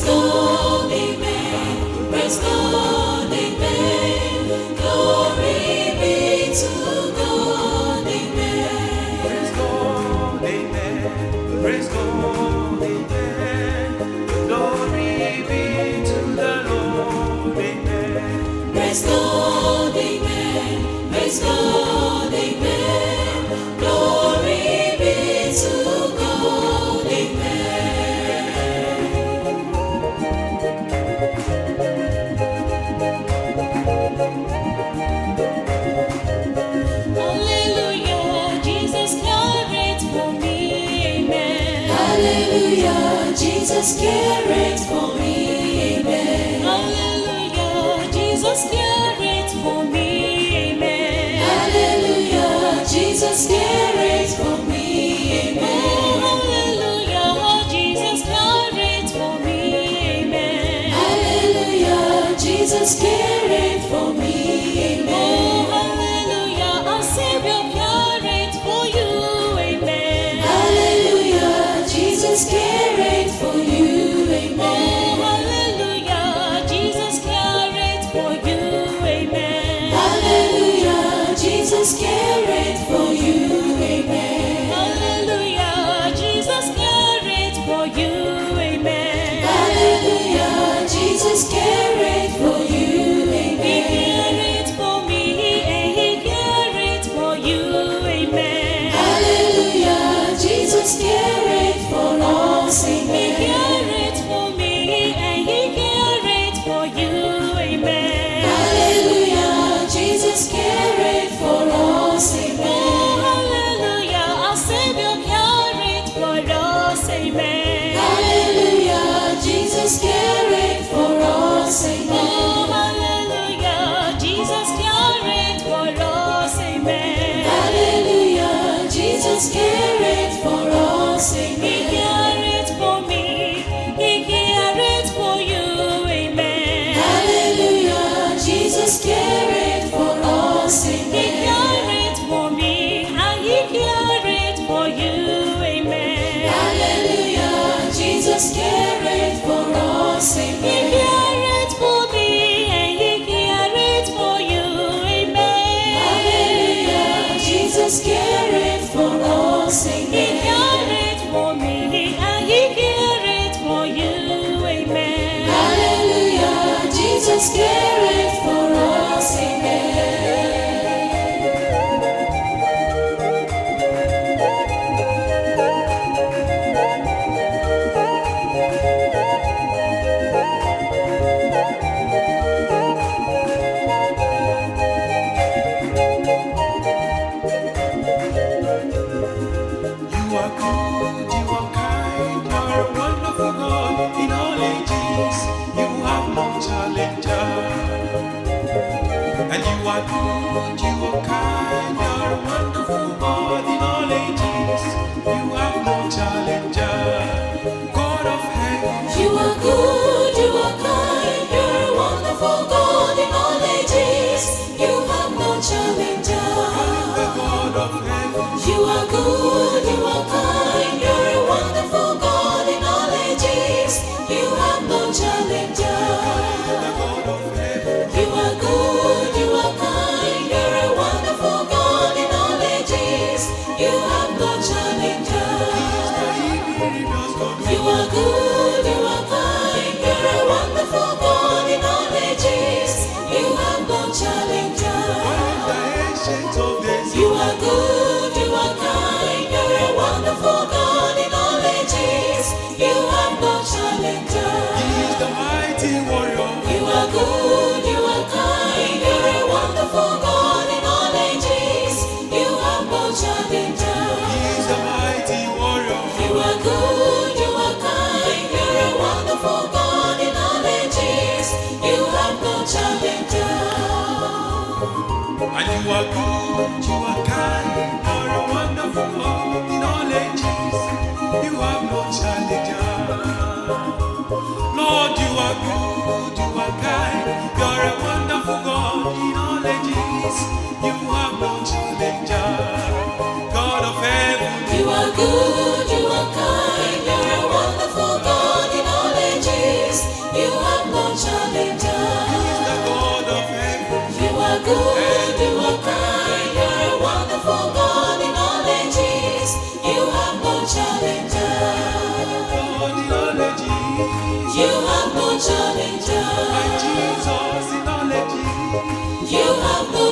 amen. Good, you are kind, you're a wonderful God in all ages. You have no challenger. He is the mighty warrior. You are good, you are kind, you're a wonderful God in all ages. You have no challenger. And you are good, you are kind, you're a wonderful God in all ages. You have no challenger. Lord, you are good, you are kind, you're a wonderful God in all ages. You have no challenger. God of heaven, You are good, you are kind,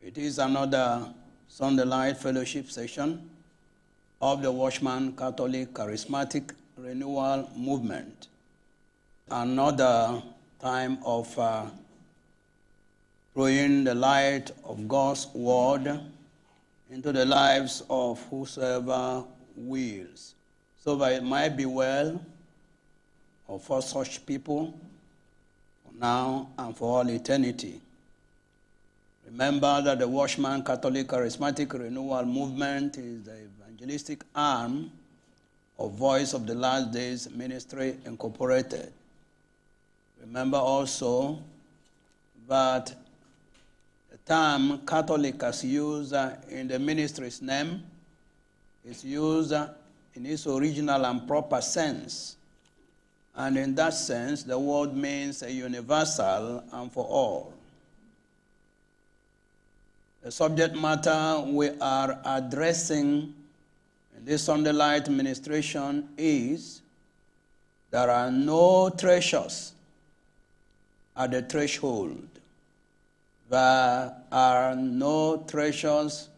It is another Sunday Light Fellowship session of the Watchman Catholic Charismatic Renewal Movement. Another time of uh, throwing the light of God's Word into the lives of whosoever wills, so that it might be well or for such people for now and for all eternity. Remember that the Watchman Catholic Charismatic Renewal Movement is the evangelistic arm of Voice of the Last Days Ministry Incorporated. Remember also that the term Catholic as used in the ministry's name is used in its original and proper sense. And in that sense, the word means a universal and for all. The subject matter we are addressing this Sunday Light administration is there are no treasures at the threshold. There are no treasures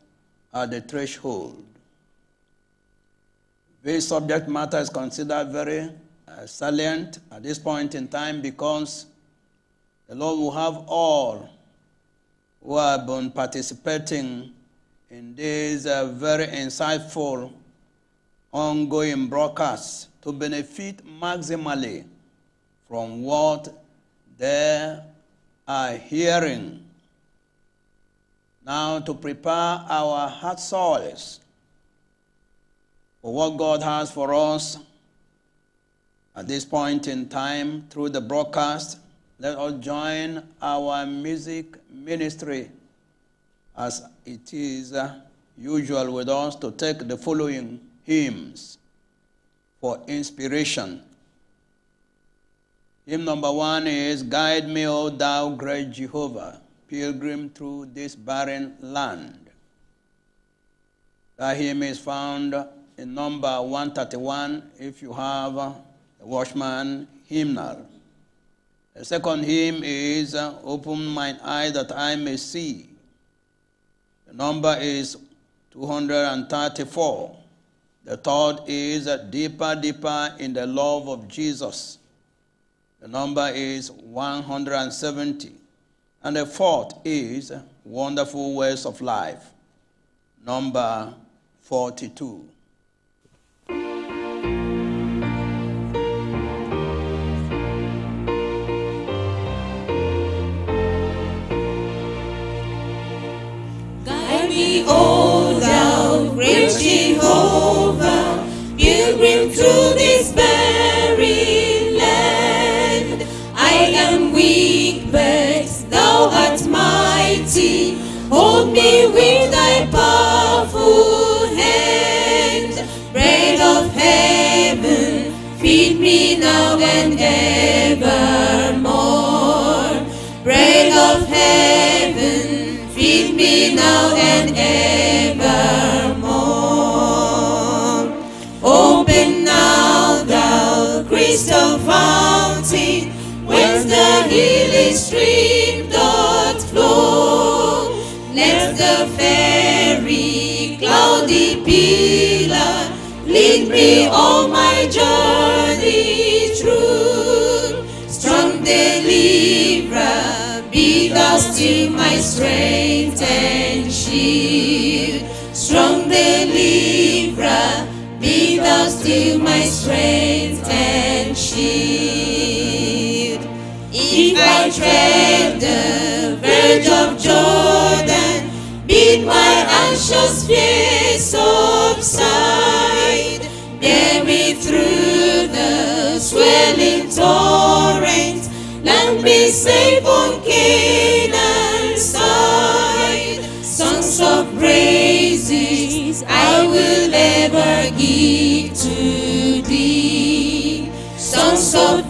at the threshold. This subject matter is considered very uh, salient at this point in time because the Lord will have all who have been participating in this uh, very insightful ongoing broadcasts to benefit maximally from what they are hearing. Now, to prepare our heart soils for what God has for us at this point in time through the broadcast, let us join our music ministry as it is uh, usual with us to take the following hymns for inspiration. Hymn number one is Guide Me, O Thou Great Jehovah, pilgrim through this barren land. That hymn is found in number 131 if you have the Watchman hymnal. The second hymn is Open Mine Eye That I May See. The number is 234. The third is Deeper, Deeper in the Love of Jesus. The number is 170. And the fourth is Wonderful ways of Life, number 42. Guide oh, pilgrim through this barren land. I am weak, but thou art mighty. Hold me with stream doth flow. Let the fairy cloudy pillar lead me on my journey through. Strong deliverer, be thou still my strength and shield. Strong deliverer, be thou still my strength and shield. I tread the verge of Jordan, bid my anxious fears subside. Bear me through the swelling torrent, land me safe on Canaan's side. Songs of praises I will ever give to thee. Songs of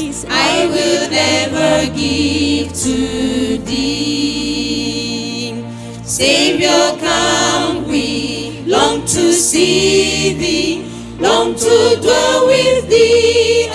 I will never give to thee. Savior, come, we long to see thee, long to dwell with thee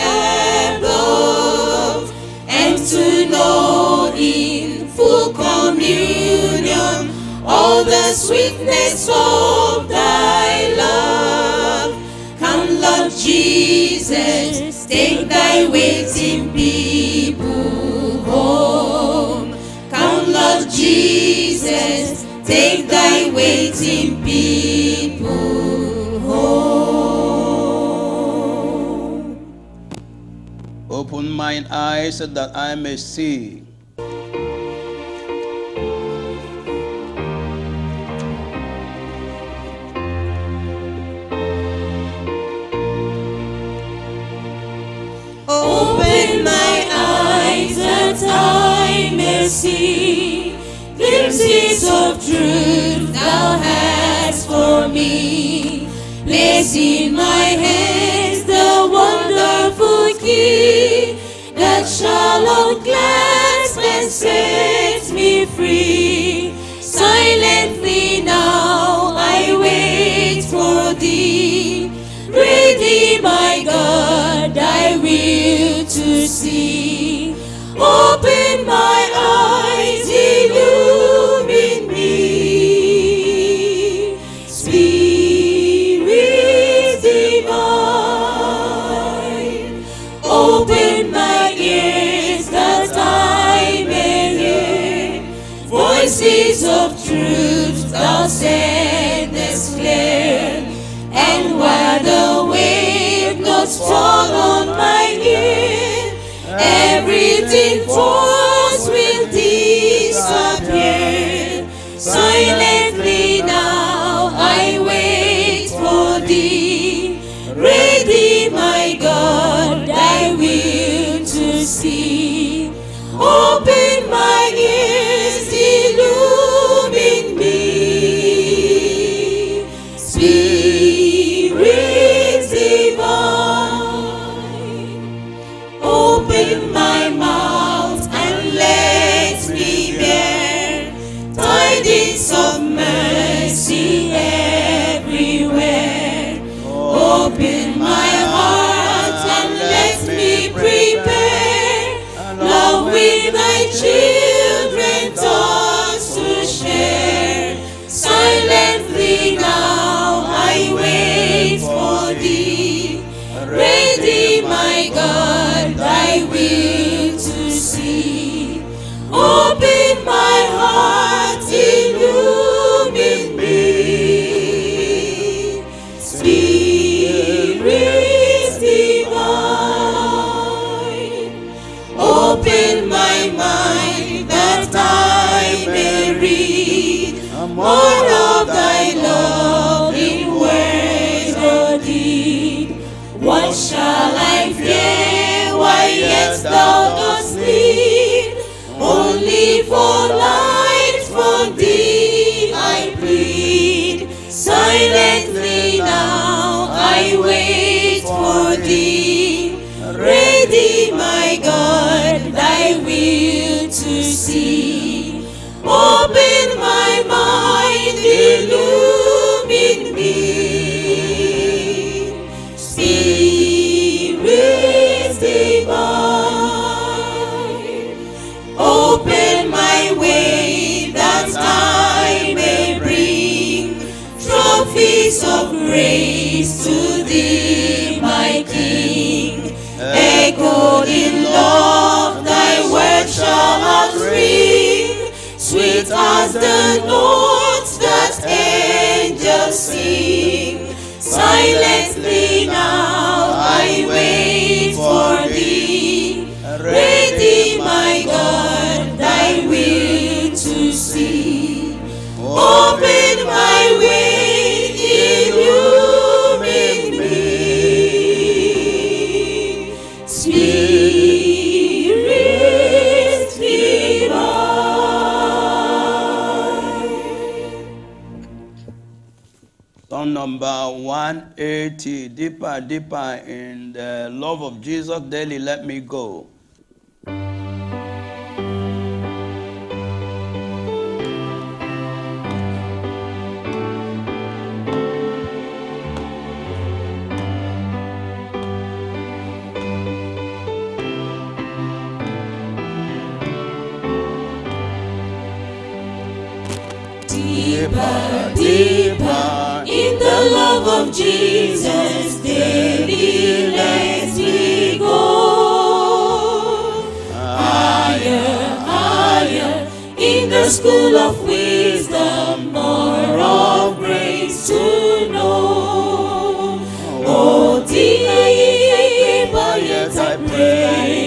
above, and to know in full communion all the sweetness of thy love. Come, Lord Jesus, take thy waiting people home. Come, Lord Jesus, take thy waiting people home. Open mine eyes that I may see. That I may see glimpses of truth thou hast for me. Place in my hands the wonderful key that shall unclasp and set me free. Silently now I wait for thee. Ready, my God, I will to see. Open my eyes, illumine me. Spirit divine, open my ears that I may hear voices of truth thou sendest everything deed. What shall I fear? Why yet thou dost lead? Only for the notes that angels sing. Silently now 180, Deeper, Deeper in the Love of Jesus, Daily Let Me Go. Deeper, deeper in the love of Jesus, daily let me go. Higher, higher in the school of wisdom, more of grace to know. Oh, deeper yet I pray,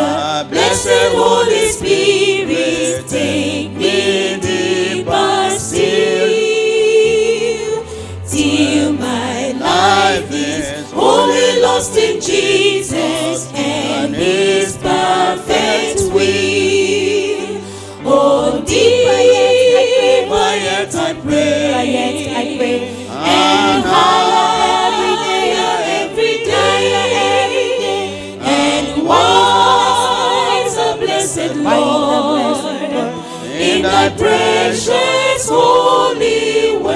deeper, blessed Holy Spirit, take me deeper still, till my life is wholly lost in Jesus and His perfect will. Oh, deeper yet I pray, precious holy word.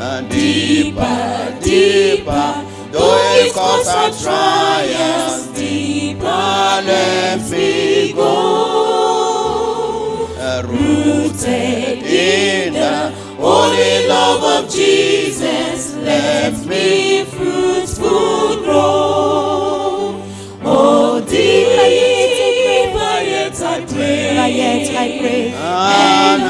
And Deeper, deeper, though it cause our trials, deeper let me go. Rooted in the holy love of Jesus, let me fruitful grow. I pray, and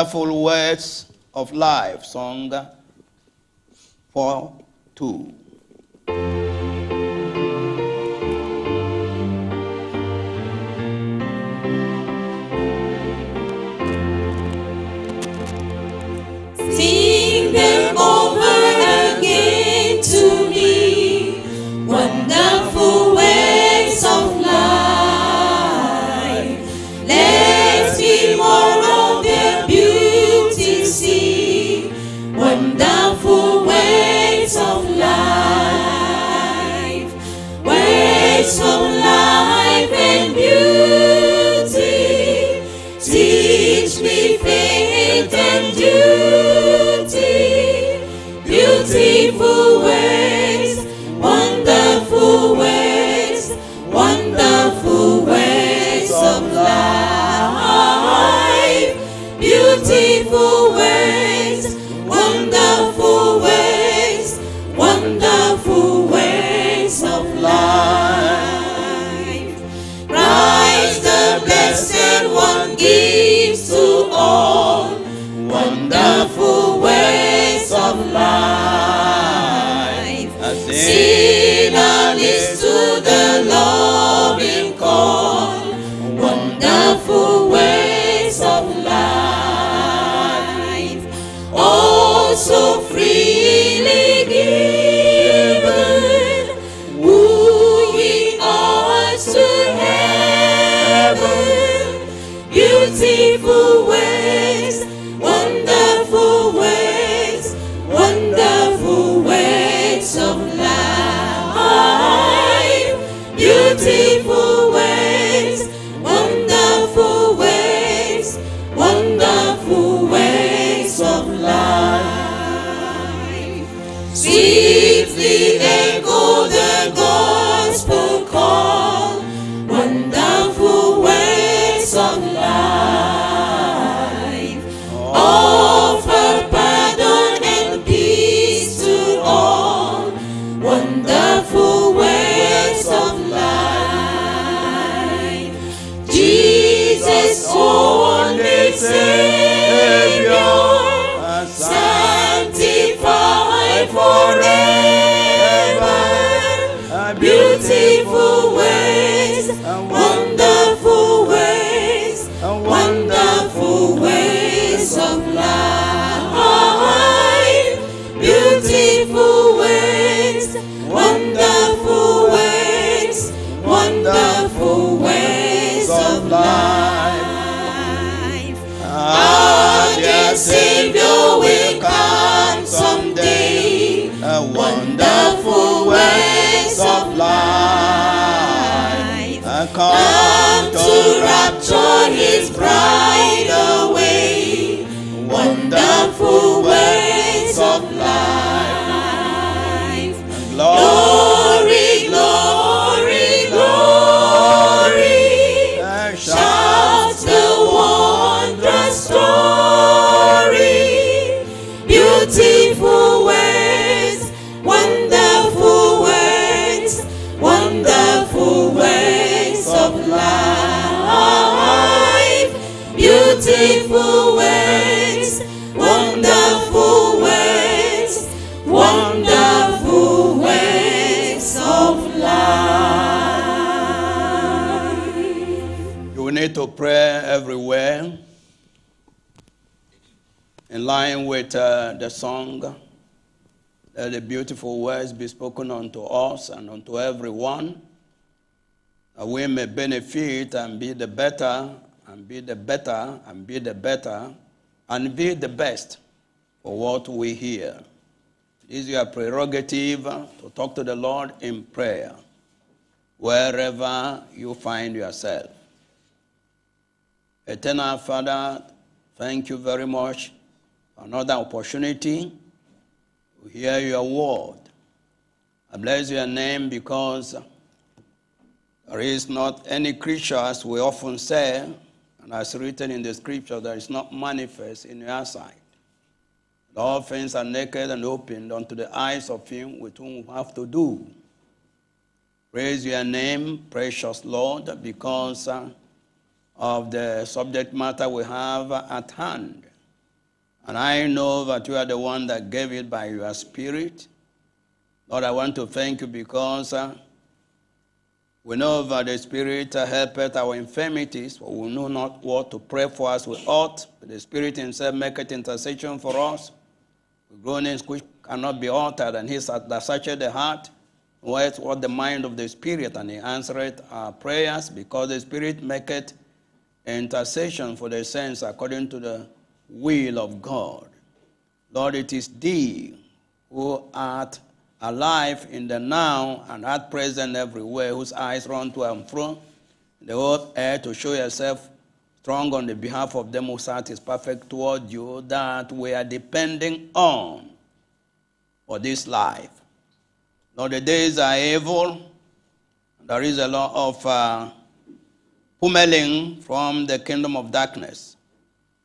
wonderful words of life, song 4 2. Sing them over again to me, wonderful ways of Ways To rapture His bride away. Wonderful need to pray everywhere in line with uh, the song. Let the beautiful words be spoken unto us and unto everyone, that we may benefit and be the better, and be the better, and be the better, and be the best for what we hear. It is your prerogative to talk to the Lord in prayer, wherever you find yourself. Eternal Father, thank you very much another opportunity to hear your word. I bless your name because there is not any creature, as we often say, and as written in the scripture, that is not manifest in your sight. All things are naked and opened unto the eyes of him with whom we have to do. Praise your name, precious Lord, because uh, of the subject matter we have at hand. And I know that you are the one that gave it by your Spirit. Lord, I want to thank you because uh, we know that the Spirit helpeth our infirmities, for we know not what to pray for as we ought. But the Spirit Himself maketh intercession for us groanings which cannot be altered, and he that searcheth the heart, what what the mind of the Spirit, and he answereth our prayers, because the Spirit maketh intercession for the saints according to the will of God. Lord, it is thee who art alive in the now and art present everywhere, whose eyes run to and fro, the whole air to show yourself strong on the behalf of them whose heart is perfect toward you, that we are depending on for this life. Lord, the days are evil. There is a lot of uh, pummeling from the kingdom of darkness.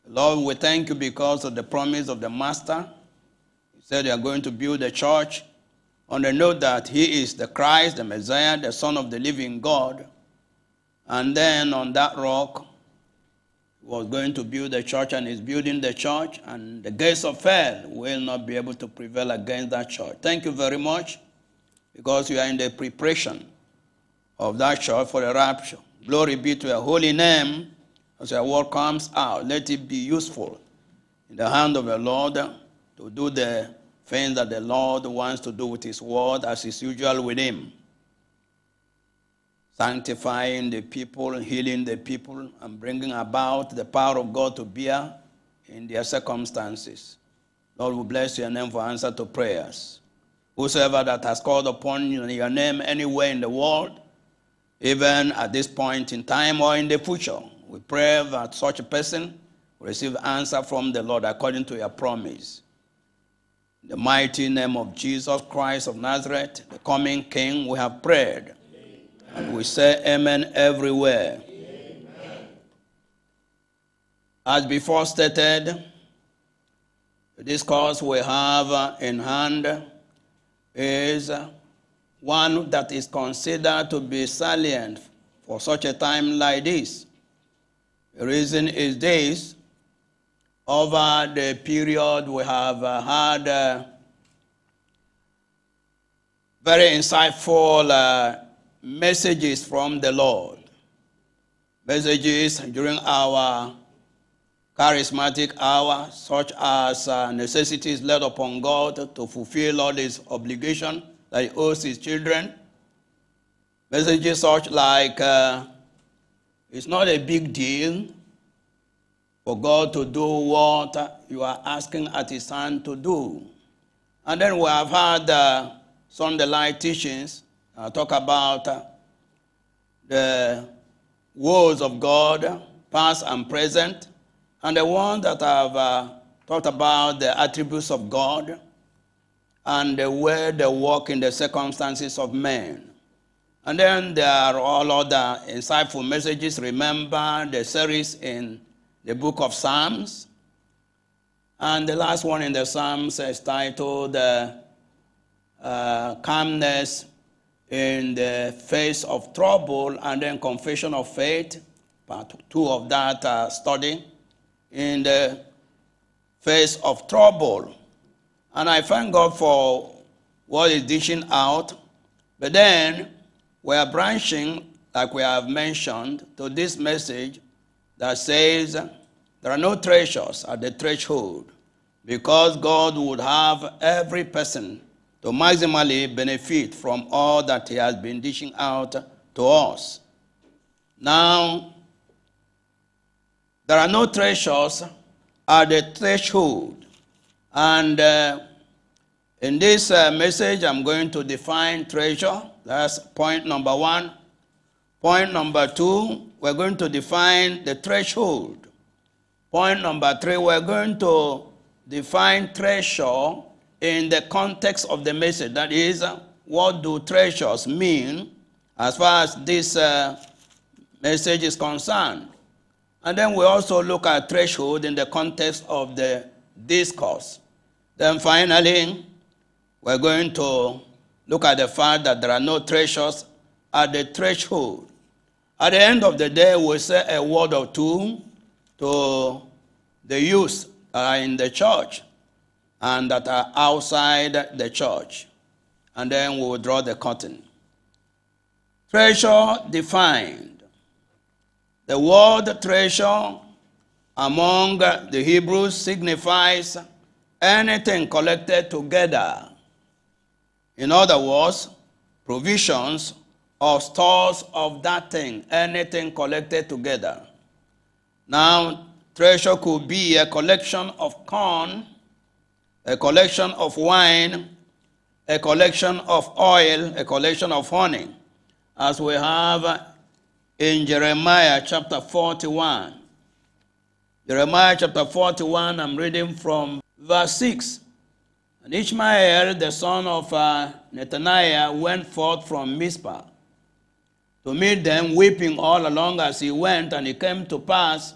Lord, we thank you because of the promise of the Master. He said you are going to build a church on the note that he is the Christ, the Messiah, the Son of the living God. And then on that rock, he was going to build the church and is building the church, and the gates of hell will not be able to prevail against that church. Thank you very much because you are in the preparation of that church for the rapture. Glory be to your holy name as your word comes out. Let it be useful in the hand of the Lord to do the things that the Lord wants to do with his word as is usual with him. Sanctifying the people, healing the people, and bringing about the power of God to bear in their circumstances. Lord, we bless your name for answer to prayers. Whosoever that has called upon your name anywhere in the world, even at this point in time or in the future, we pray that such a person will receive answer from the Lord according to your promise. In the mighty name of Jesus Christ of Nazareth, the coming King, we have prayed. And we say amen everywhere. As before stated, this discourse we have uh, in hand is one that is considered to be salient for such a time like this. The reason is this over the period we have uh, had uh, very insightful uh, messages from the Lord. Messages during our charismatic hour, such as uh, necessities laid upon God to fulfill all his obligation that he owes his children. Messages such like uh, it's not a big deal for God to do what you are asking at his hand to do. And then we have had uh, Sunday night teachings uh, talk about uh, the words of God, past and present, and the one that have uh, talked about the attributes of God and the way they work in the circumstances of men. And then there are all other insightful messages. Remember the series in the book of Psalms. And the last one in the Psalms is titled uh, uh, Calmness in the Face of Trouble and then Confession of Faith, part two of that uh, study in the face of trouble. And I thank God for what is dishing out. But then we are branching, like we have mentioned, to this message that says there are no treasures at the threshold because God would have every person to maximally benefit from all that He has been dishing out to us. Now, there are no treasures at the threshold. And uh, in this uh, message, I'm going to define treasure. That's point number one. Point number two, we're going to define the threshold. Point number three, we're going to define treasure in the context of the message. That is, uh, what do treasures mean as far as this uh, message is concerned? And then we also look at threshold in the context of the discourse. Then finally, we're going to look at the fact that there are no treasures at the threshold. At the end of the day, we'll say a word or two to the youth that are in the church and that are outside the church. And then we'll draw the curtain. Treasure defined. The word treasure among the Hebrews signifies anything collected together. In other words, provisions or stores of that thing, anything collected together. Now, treasure could be a collection of corn, a collection of wine, a collection of oil, a collection of honey, as we have in Jeremiah chapter 41. Jeremiah chapter 41, I'm reading from verse 6. And Ishmael, the son of uh, went forth from Mizpah to meet them, weeping all along as he went. And it came to pass,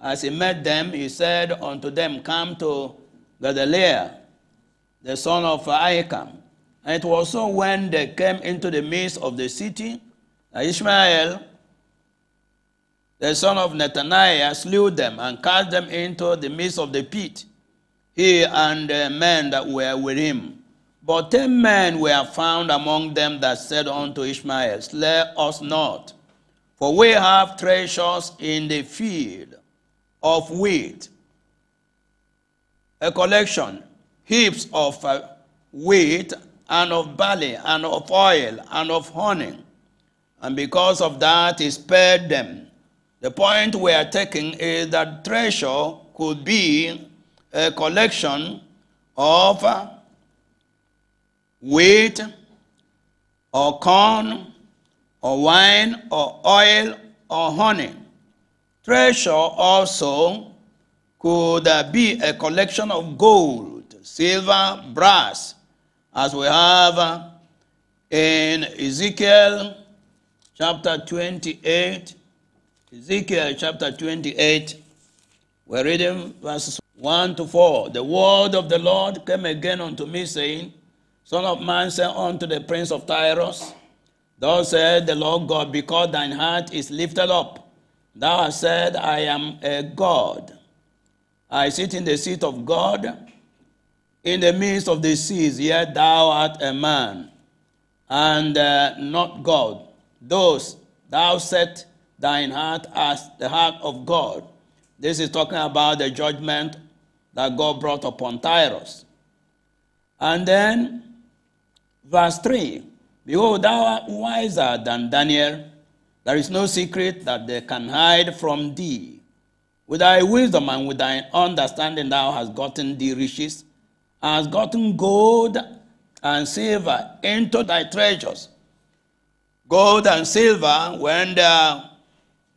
as he met them, he said unto them, Come to Gedaliah, the son of Ahikam. And it was so when they came into the midst of the city, that Ishmael, the son of Nethaniah, slew them and cast them into the midst of the pit, he and the men that were with him. But ten men were found among them that said unto Ishmael, Slay us not, for we have treasures in the field of wheat, a collection, heaps of uh, wheat and of barley and of oil and of honey. And because of that, he spared them. The point we are taking is that treasure could be a collection of wheat or corn or wine or oil or honey. Treasure also could be a collection of gold, silver, brass, as we have in Ezekiel chapter 28. Ezekiel chapter 28, we're reading verses 1 to 4. The word of the Lord came again unto me, saying, Son of man, say unto the prince of Tyrus, Thus said the Lord God, because thine heart is lifted up. Thou hast said, I am a God. I sit in the seat of God in the midst of the seas, yet thou art a man, and uh, not God. Those thou set thine heart as the heart of God. This is talking about the judgment that God brought upon Tyrus. And then, verse 3 Behold, thou art wiser than Daniel. There is no secret that they can hide from thee. With thy wisdom and with thy understanding, thou hast gotten thee riches, hast gotten gold and silver into thy treasures. Gold and silver, when they are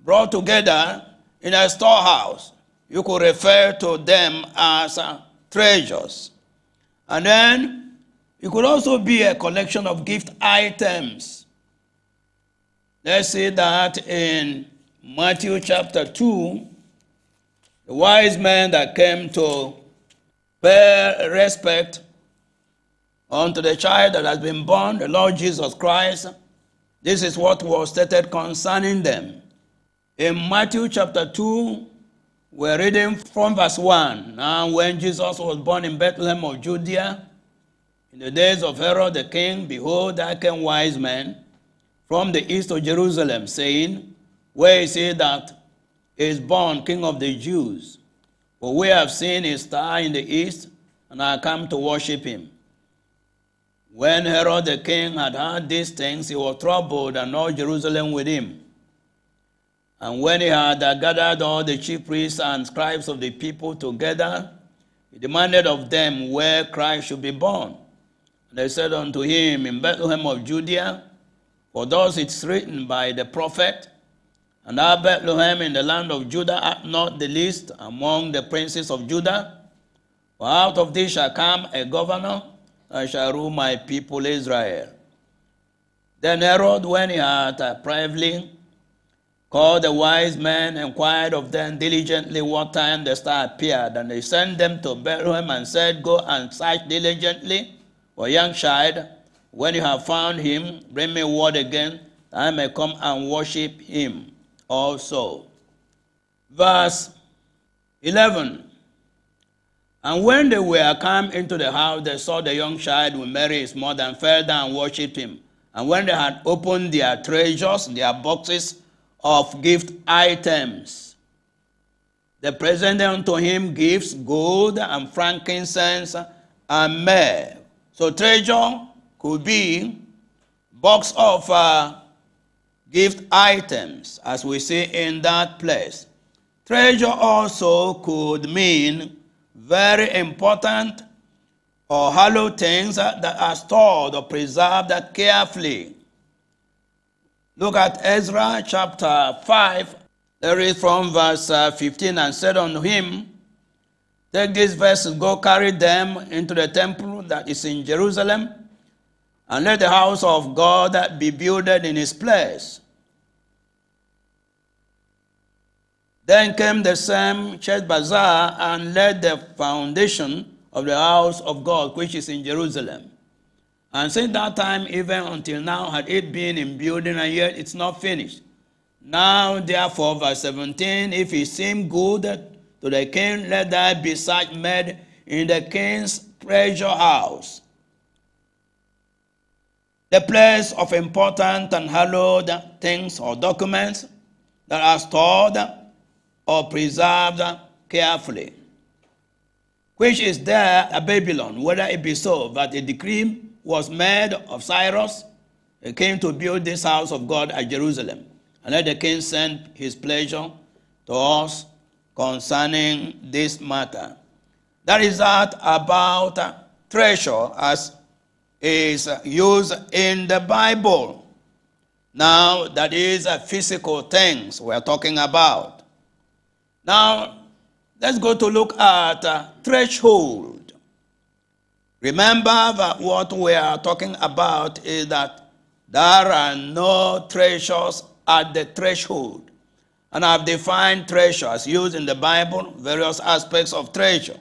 brought together in a storehouse, you could refer to them as uh, treasures. And then it could also be a collection of gift items. Let's see that in Matthew chapter 2, the wise men that came to pay respect unto the child that has been born, the Lord Jesus Christ. This is what was stated concerning them. In Matthew chapter 2, we're reading from verse 1. Now, when Jesus was born in Bethlehem of Judea, in the days of Herod the king, behold, there came wise men from the east of Jerusalem, saying, Where is he that is born king of the Jews? For we have seen his star in the east, and are come to worship him. When Herod the king had heard these things, he was troubled, and all Jerusalem with him. And when he had gathered all the chief priests and scribes of the people together, he demanded of them where Christ should be born. And they said unto him, In Bethlehem of Judea, for thus it's written by the prophet, And thou, Bethlehem, in the land of Judah, art not the least among the princes of Judah. For out of thee shall come a governor, and shall rule my people Israel. Then Herod, when he had privately called the wise men, inquired of them diligently what time the star appeared. And they sent them to Bethlehem and said, Go and search diligently for young child. When you have found him, bring me word again, that I may come and worship him also. Verse 11. And when they were come into the house, they saw the young child with Mary his mother, and fell down and worshipped him. And when they had opened their treasures, their boxes of gift items, They presented unto him gifts, gold and frankincense and myrrh. So treasure could be box of uh, gift items, as we see in that place. Treasure also could mean very important or hallowed things that are stored or preserved carefully. Look at Ezra chapter 5. There is from verse uh, 15 and said unto him, Take these verses, go carry them into the temple that is in Jerusalem, and let the house of God be builded in his place. Then came the same Sheshbazzar and laid the foundation of the house of God, which is in Jerusalem. And since that time, even until now, had it been in building, and yet it's not finished. Now, therefore, verse 17, if it seem good to the king, let there be such made in the king's treasure house. The place of important and hallowed things or documents that are stored or preserved carefully, which is there at Babylon, whether it be so that a decree was made of Cyrus, he came to build this house of God at Jerusalem. And let the king send his pleasure to us concerning this matter. That is that about uh, treasure as is used in the Bible. Now, that is uh, physical things we're talking about. Now, let's go to look at uh, threshold. Remember that what we are talking about is that there are no treasures at the threshold. And I've defined treasures used in the Bible, various aspects of treasure.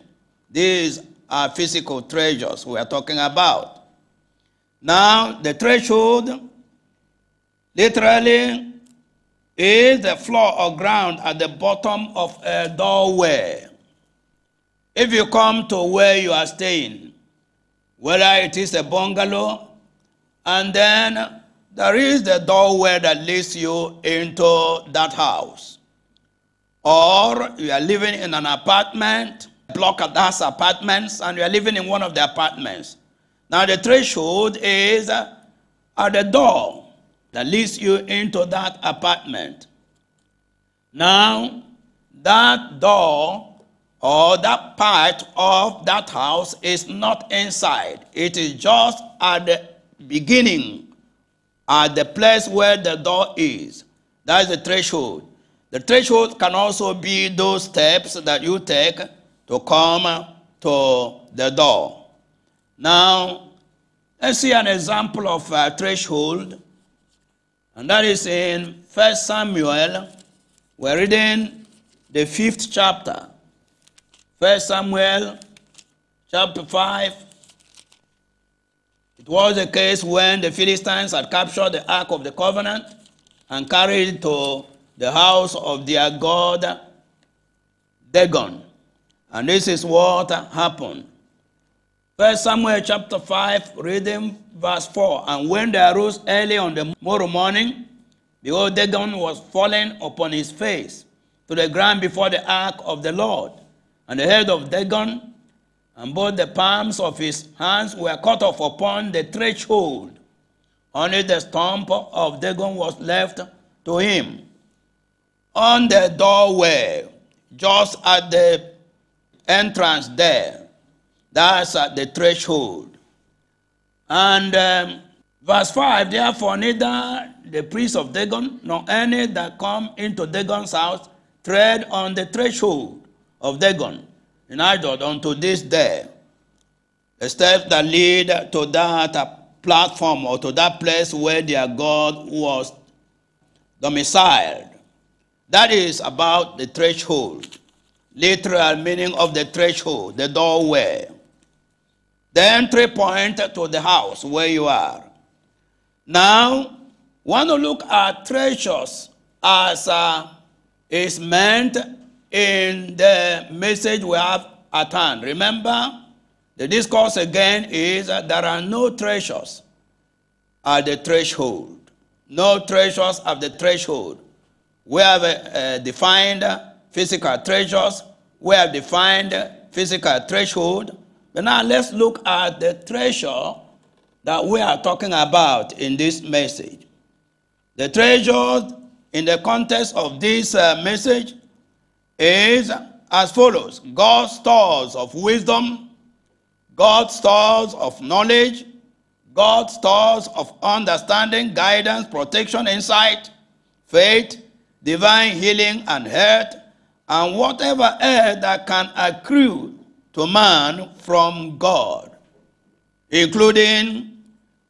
These are physical treasures we are talking about. Now, the threshold literally is the floor or ground at the bottom of a doorway. If you come to where you are staying, whether it is a bungalow, and then there is the doorway that leads you into that house. Or you are living in an apartment, block of those apartments, and you are living in one of the apartments. Now the threshold is at the door that leads you into that apartment. Now, that door or that part of that house is not inside. It is just at the beginning, at the place where the door is. That is the threshold. The threshold can also be those steps that you take to come to the door. Now, let's see an example of a threshold, and that is in 1 Samuel. We're reading the fifth chapter. First Samuel chapter 5. It was a case when the Philistines had captured the Ark of the Covenant and carried it to the house of their god Dagon. And this is what happened. First Samuel chapter 5, reading verse 4. And when they arose early on the morrow morning, behold, Dagon was fallen upon his face to the ground before the ark of the Lord. And the head of Dagon and both the palms of his hands were cut off upon the threshold. Only the stump of Dagon was left to him. On the doorway, just at the entrance there, that's at the threshold. And um, verse 5 Therefore, neither the priest of Dagon nor any that come into Dagon's house tread on the threshold of Dagon in Ashdod unto this day. The steps that lead to that platform or to that place where their God was domiciled. That is about the threshold, literal meaning of the threshold, the doorway. The entry point to the house where you are. Now, want to look at treasures as uh, is meant in the message we have at hand. Remember, the discourse again is that there are no treasures at the threshold. No treasures at the threshold. We have uh, defined physical treasures. We have defined physical threshold. But now let's look at the treasure that we are talking about in this message. The treasure in the context of this uh, message is as follows. God's stores of wisdom, God's stores of knowledge, God's stores of understanding, guidance, protection, insight, faith, divine healing, and health, and whatever else that can accrue to man from God, including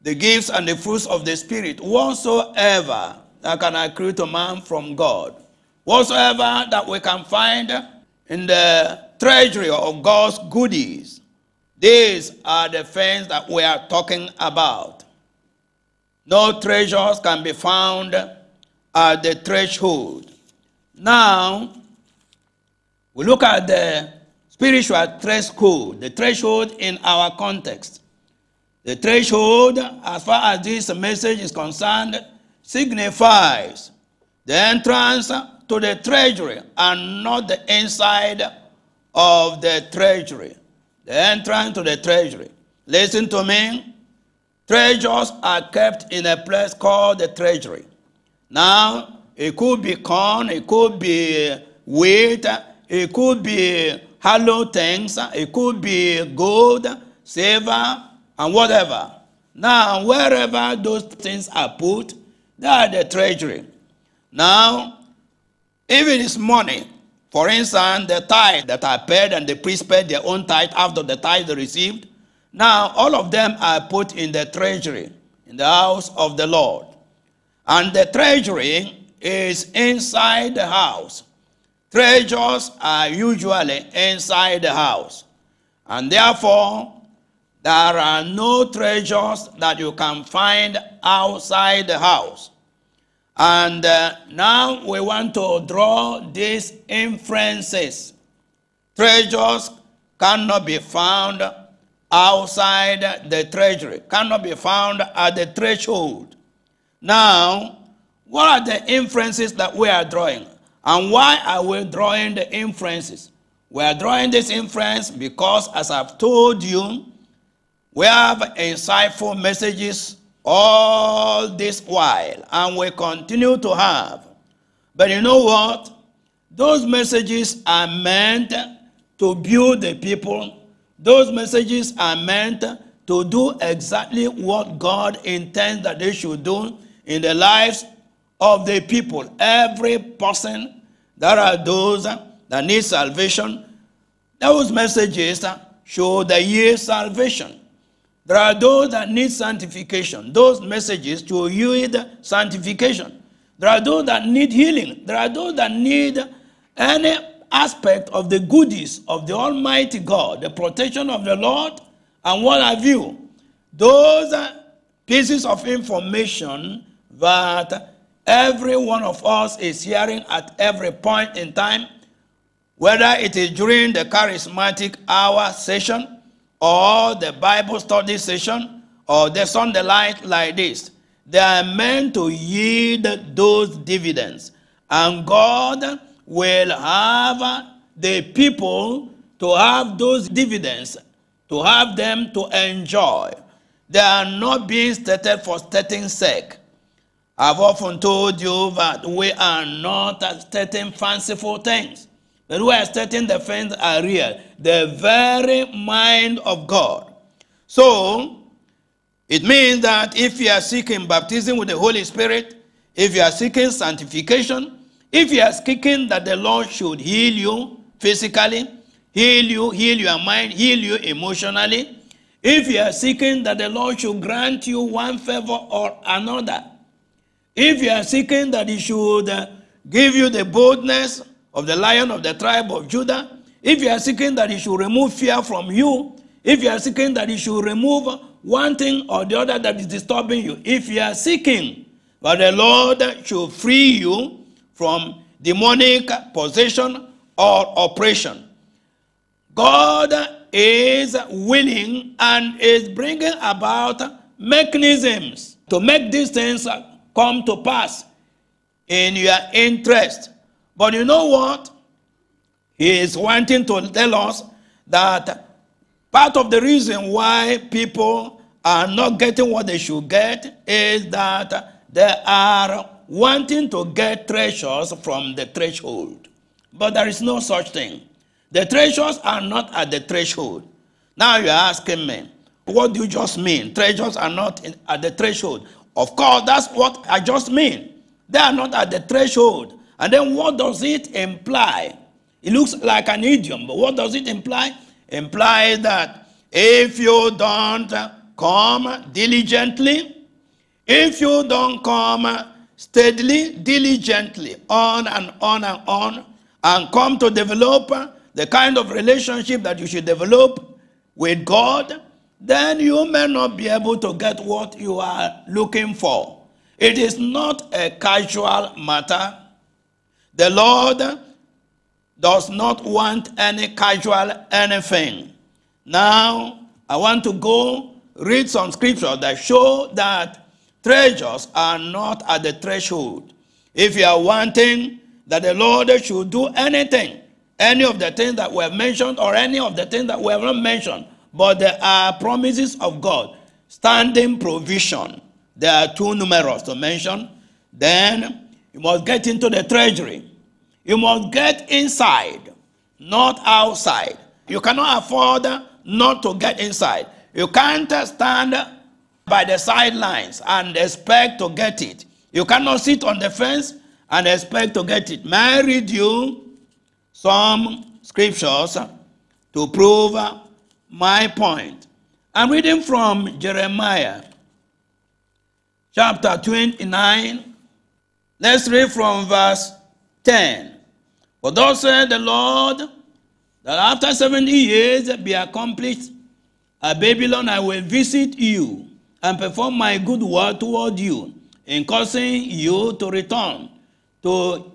the gifts and the fruits of the Spirit, whatsoever that can accrue to man from God, whatsoever that we can find in the treasury of God's goodies. These are the things that we are talking about. No treasures can be found at the threshold. Now, we look at the spiritual threshold, the threshold in our context. The threshold, as far as this message is concerned, signifies the entrance to the treasury and not the inside of the treasury. The entrance to the treasury. Listen to me. Treasures are kept in a place called the treasury. Now, it could be corn, it could be wheat, it could be hollow things, it could be gold, silver, and whatever. Now, wherever those things are put, they are the treasury. Now, if it is money, for instance, the tithe that I paid and the priest paid their own tithe after the tithe they received, now all of them are put in the treasury, in the house of the Lord. And the treasury is inside the house. Treasures are usually inside the house. And therefore, there are no treasures that you can find outside the house. And uh, now we want to draw these inferences. Treasures cannot be found outside the treasury, cannot be found at the threshold. Now, what are the inferences that we are drawing? And why are we drawing the inferences? We are drawing this inference because, as I've told you, we have insightful messages all this while, and we continue to have. But you know what? Those messages are meant to build the people. Those messages are meant to do exactly what God intends that they should do in the lives of the people. Every person, there are those that need salvation. Those messages show the year salvation. There are those that need sanctification. Those messages to yield sanctification. There are those that need healing. There are those that need any aspect of the goodies of the Almighty God, the protection of the Lord, and what have you. Those pieces of information that every one of us is hearing at every point in time, whether it is during the charismatic hour session or the Bible study session or the Sunday light like this. They are meant to yield those dividends. And God will have the people to have those dividends, to have them to enjoy. They are not being stated for stating sake. I've often told you that we are not stating fanciful things. But we are stating the things are real. The very mind of God. So, it means that if you are seeking baptism with the Holy Spirit, if you are seeking sanctification, if you are seeking that the Lord should heal you physically, heal you, heal your mind, heal you emotionally, if you are seeking that the Lord should grant you one favor or another, if you are seeking that He should uh, give you the boldness of the lion of the tribe of Judah, if you are seeking that he should remove fear from you, if you are seeking that he should remove one thing or the other that is disturbing you, if you are seeking that the Lord should free you from demonic possession or oppression, God is willing and is bringing about mechanisms to make these things come to pass in your interest. But you know what? He is wanting to tell us that part of the reason why people are not getting what they should get is that they are wanting to get treasures from the threshold. But there is no such thing. The treasures are not at the threshold. Now you're asking me, what do you just mean? Treasures are not in, at the threshold. Of course, that's what I just mean. They are not at the threshold. And then what does it imply? It looks like an idiom, but what does it imply? Implies that if you don't come diligently, if you don't come steadily, diligently, on and on and on, and come to develop the kind of relationship that you should develop with God, then you may not be able to get what you are looking for. It is not a casual matter. The Lord does not want any casual anything. Now, I want to go read some scripture that show that treasures are not at the threshold. If you are wanting that the Lord should do anything, any of the things that were mentioned or any of the things that were not mentioned, but there are promises of God, standing provision. There are too numerous to mention. Then you must get into the treasury. You must get inside, not outside. You cannot afford not to get inside. You can't stand by the sidelines and expect to get it. You cannot sit on the fence and expect to get it. May I read you some scriptures to prove my point. I'm reading from Jeremiah chapter 29. Let's read from verse 10. For thus said the Lord, that after 70 years be accomplished at Babylon, I will visit you and perform my good word toward you in causing you to return to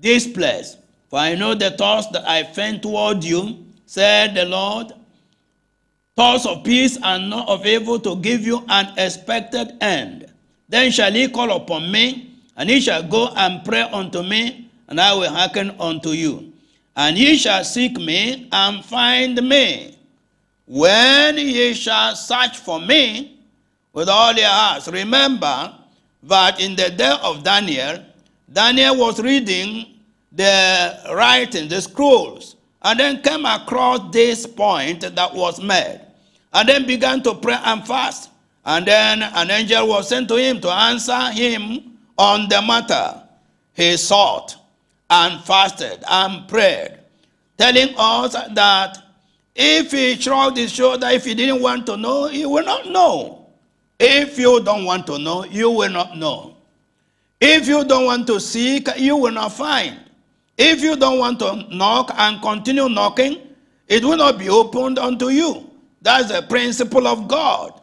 this place. For I know the thoughts that I think toward you, said the Lord, thoughts of peace and not of evil to give you an expected end. Then shall he call upon me, and he shall go and pray unto me, and I will hearken unto you. And ye shall seek me and find me. When ye shall search for me with all your hearts. Remember that in the day of Daniel, Daniel was reading the writing, the scrolls, and then came across this point that was made, and then began to pray and fast. And then an angel was sent to him to answer him on the matter. He sought and fasted and prayed, telling us that if he shrugged his shoulder, if he didn't want to know, he will not know. If you don't want to know, you will not know. If you don't want to seek, you will not find. If you don't want to knock and continue knocking, it will not be opened unto you. That's the principle of God.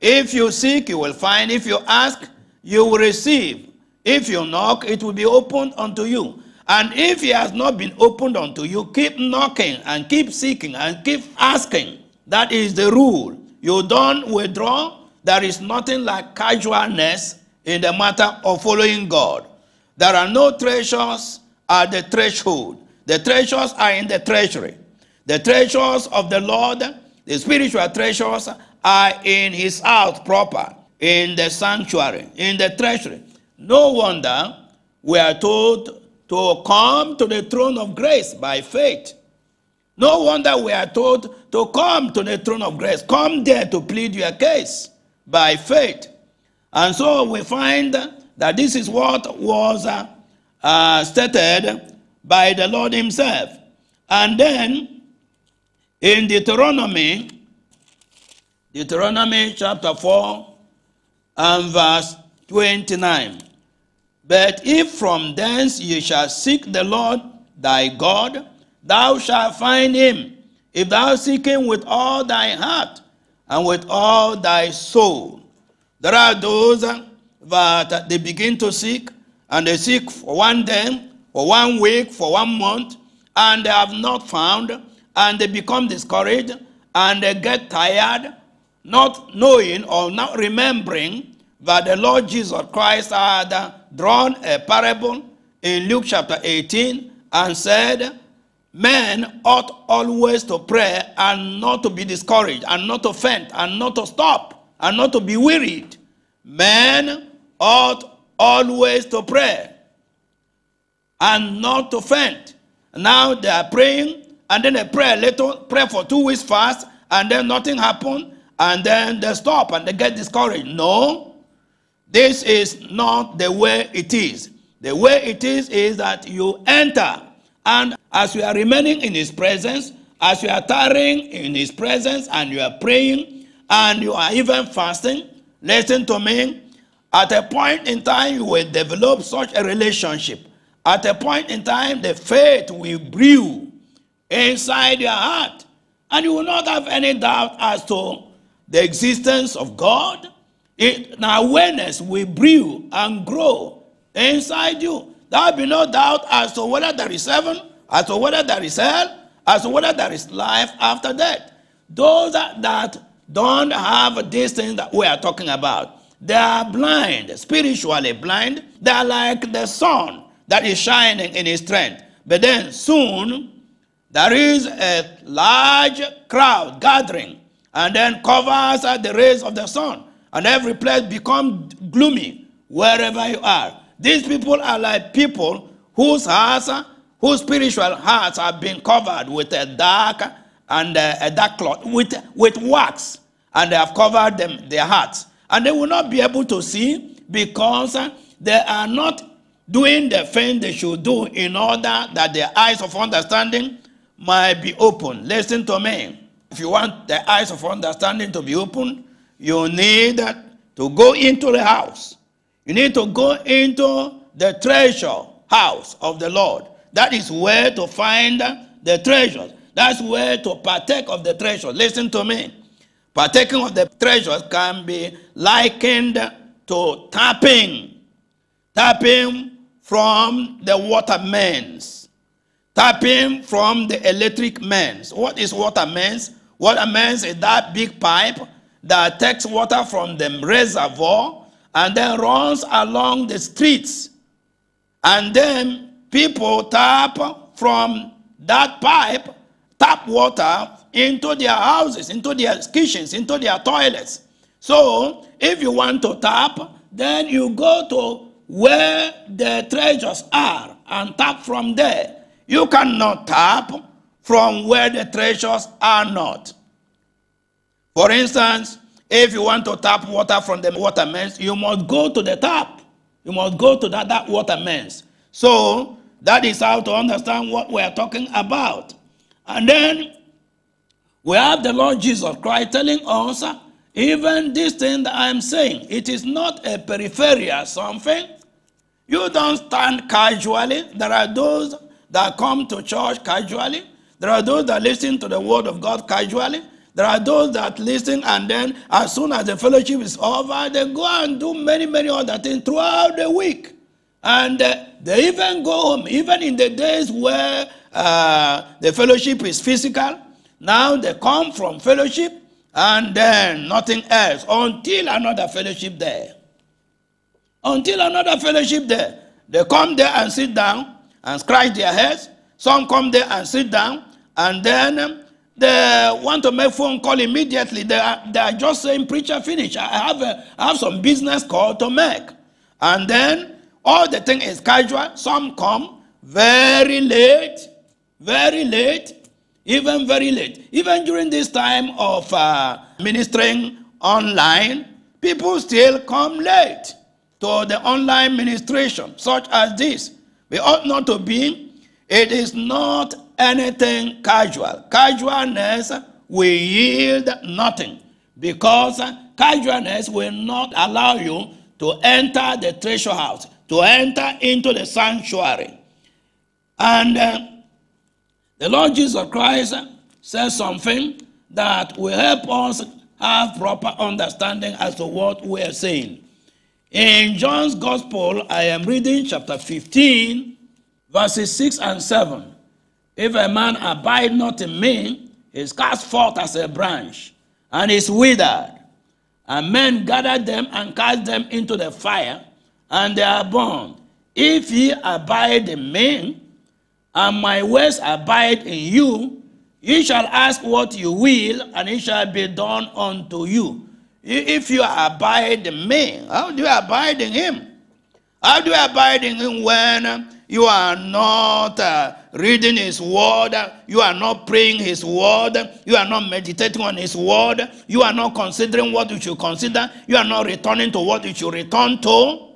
If you seek, you will find. If you ask, you will receive. If you knock, it will be opened unto you. And if it has not been opened unto you, keep knocking and keep seeking and keep asking. That is the rule. You don't withdraw. There is nothing like casualness in the matter of following God. There are no treasures at the threshold. The treasures are in the treasury. The treasures of the Lord, the spiritual treasures, are in his house proper, in the sanctuary, in the treasury. No wonder we are told to come to the throne of grace by faith. No wonder we are told to come to the throne of grace. Come there to plead your case by faith. And so we find that this is what was uh, uh, stated by the Lord Himself. And then in Deuteronomy, Deuteronomy chapter 4 and verse 29. But if from thence ye shall seek the Lord thy God, thou shalt find him, if thou seek him with all thy heart and with all thy soul. There are those that they begin to seek, and they seek for one day, for one week, for one month, and they have not found, and they become discouraged, and they get tired, not knowing or not remembering that the Lord Jesus Christ had drawn a parable in Luke chapter 18 and said, men ought always to pray and not to be discouraged, and not to faint, and not to stop, and not to be wearied. Men ought always to pray and not to faint. Now they are praying, and then they pray a little, pray for two weeks fast, and then nothing happened, and then they stop and they get discouraged. No, this is not the way it is. The way it is is that you enter, and as you are remaining in His presence, as you are tarrying in His presence, and you are praying, and you are even fasting, listen to me. At a point in time, you will develop such a relationship. At a point in time, the faith will brew inside your heart, and you will not have any doubt as to the existence of God. It, awareness will brew and grow inside you. There will be no doubt as to whether there is heaven, as to whether there is hell, as to whether there is life after death. Those that, that don't have these things that we are talking about, they are blind, spiritually blind. They are like the sun that is shining in his strength. But then soon there is a large crowd gathering and then covers the rays of the sun, and every place becomes gloomy wherever you are. These people are like people whose hearts, whose spiritual hearts have been covered with a dark and a, a dark cloth, with, with wax, and they have covered them, their hearts. And they will not be able to see because they are not doing the thing they should do in order that their eyes of understanding might be open. Listen to me. If you want the eyes of understanding to be open, you need to go into the house. You need to go into the treasure house of the Lord. That is where to find the treasures. That's where to partake of the treasure. Listen to me. Partaking of the treasures can be likened to tapping. Tapping from the water mains. Tapping from the electric mains. What is water mains? Water mains is that big pipe that takes water from the reservoir and then runs along the streets. And then people tap from that pipe, tap water into their houses, into their kitchens, into their toilets. So if you want to tap, then you go to where the treasures are and tap from there. You cannot tap from where the treasures are not. For instance, if you want to tap water from the water mains, you must go to the tap. You must go to that, that water mains. So that is how to understand what we are talking about. And then we have the Lord Jesus Christ telling us, even this thing that I'm saying, it is not a peripheral something. You don't stand casually. There are those that come to church casually. There are those that listen to the word of God casually. There are those that listen and then as soon as the fellowship is over, they go and do many, many other things throughout the week. And uh, they even go home, even in the days where uh, the fellowship is physical. Now they come from fellowship and then nothing else until another fellowship there until another fellowship there. They come there and sit down and scratch their heads. Some come there and sit down, and then um, they want to make phone call immediately. They are, they are just saying, "Preacher, finish. I have a, I have some business call to make." And then all the thing is casual. Some come very late, very late, even very late. Even during this time of uh, ministering online, people still come late to the online ministration such as this. We ought not to be. It is not anything casual. Casualness will yield nothing because casualness will not allow you to enter the treasure house, to enter into the sanctuary. And uh, the Lord Jesus Christ says something that will help us have proper understanding as to what we are saying. In John's Gospel, I am reading chapter 15, verses 6 and 7. If a man abide not in me, he is cast forth as a branch, and is withered. And men gather them and cast them into the fire, and they are burned. If ye abide in me, and my words abide in you, ye shall ask what you will, and it shall be done unto you. If you abide in me, how do you abide in him? How do you abide in when you are not uh, reading his word, you are not praying his word, you are not meditating on his word, you are not considering what you should consider, you are not returning to what you should return to?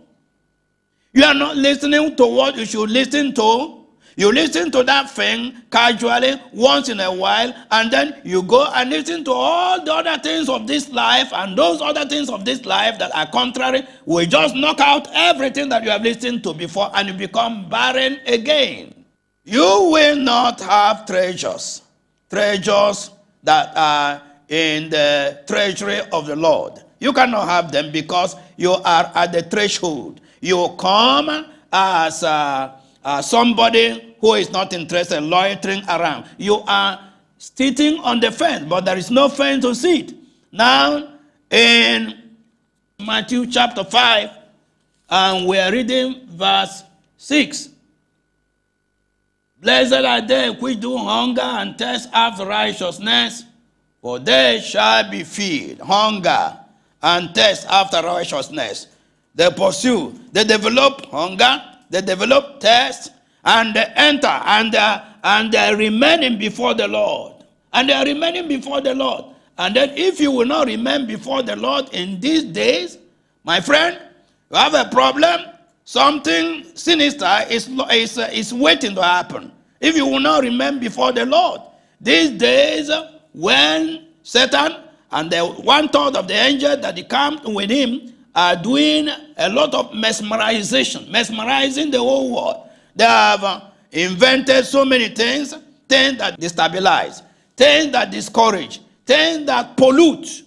You are not listening to what you should listen to. You listen to that thing casually once in a while, and then you go and listen to all the other things of this life, and those other things of this life that are contrary will just knock out everything that you have listened to before, and you become barren again. You will not have treasures, treasures that are in the treasury of the Lord. You cannot have them because you are at the threshold. You come as uh, uh, somebody who is not interested, in loitering around. You are sitting on the fence, but there is no fence to sit. Now, in Matthew chapter 5, and we are reading verse 6. Blessed are they which do hunger and thirst after righteousness, for they shall be filled. Hunger and thirst after righteousness. They pursue, they develop hunger, they develop thirst, and they enter, and they, and they are remaining before the Lord. And they are remaining before the Lord. And then, if you will not remain before the Lord in these days, my friend, you have a problem. Something sinister is, is, is waiting to happen. If you will not remain before the Lord. These days, when Satan and the one third of the angels that come with him are doing a lot of mesmerization, mesmerizing the whole world. They have uh, invented so many things, things that destabilize, things that discourage, things that pollute.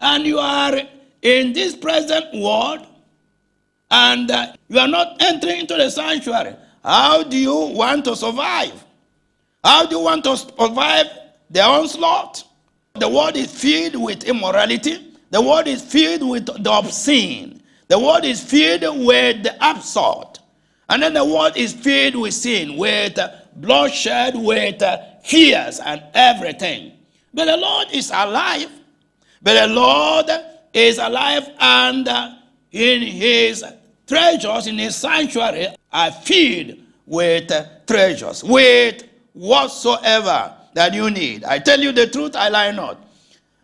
And you are in this present world and uh, you are not entering into the sanctuary. How do you want to survive? How do you want to survive the onslaught? The world is filled with immorality. The world is filled with the obscene. The world is filled with the absurd. And then the world is filled with sin, with bloodshed, with fears and everything. But the Lord is alive. But the Lord is alive and in his treasures, in his sanctuary, are filled with treasures, with whatsoever that you need. I tell you the truth, I lie not.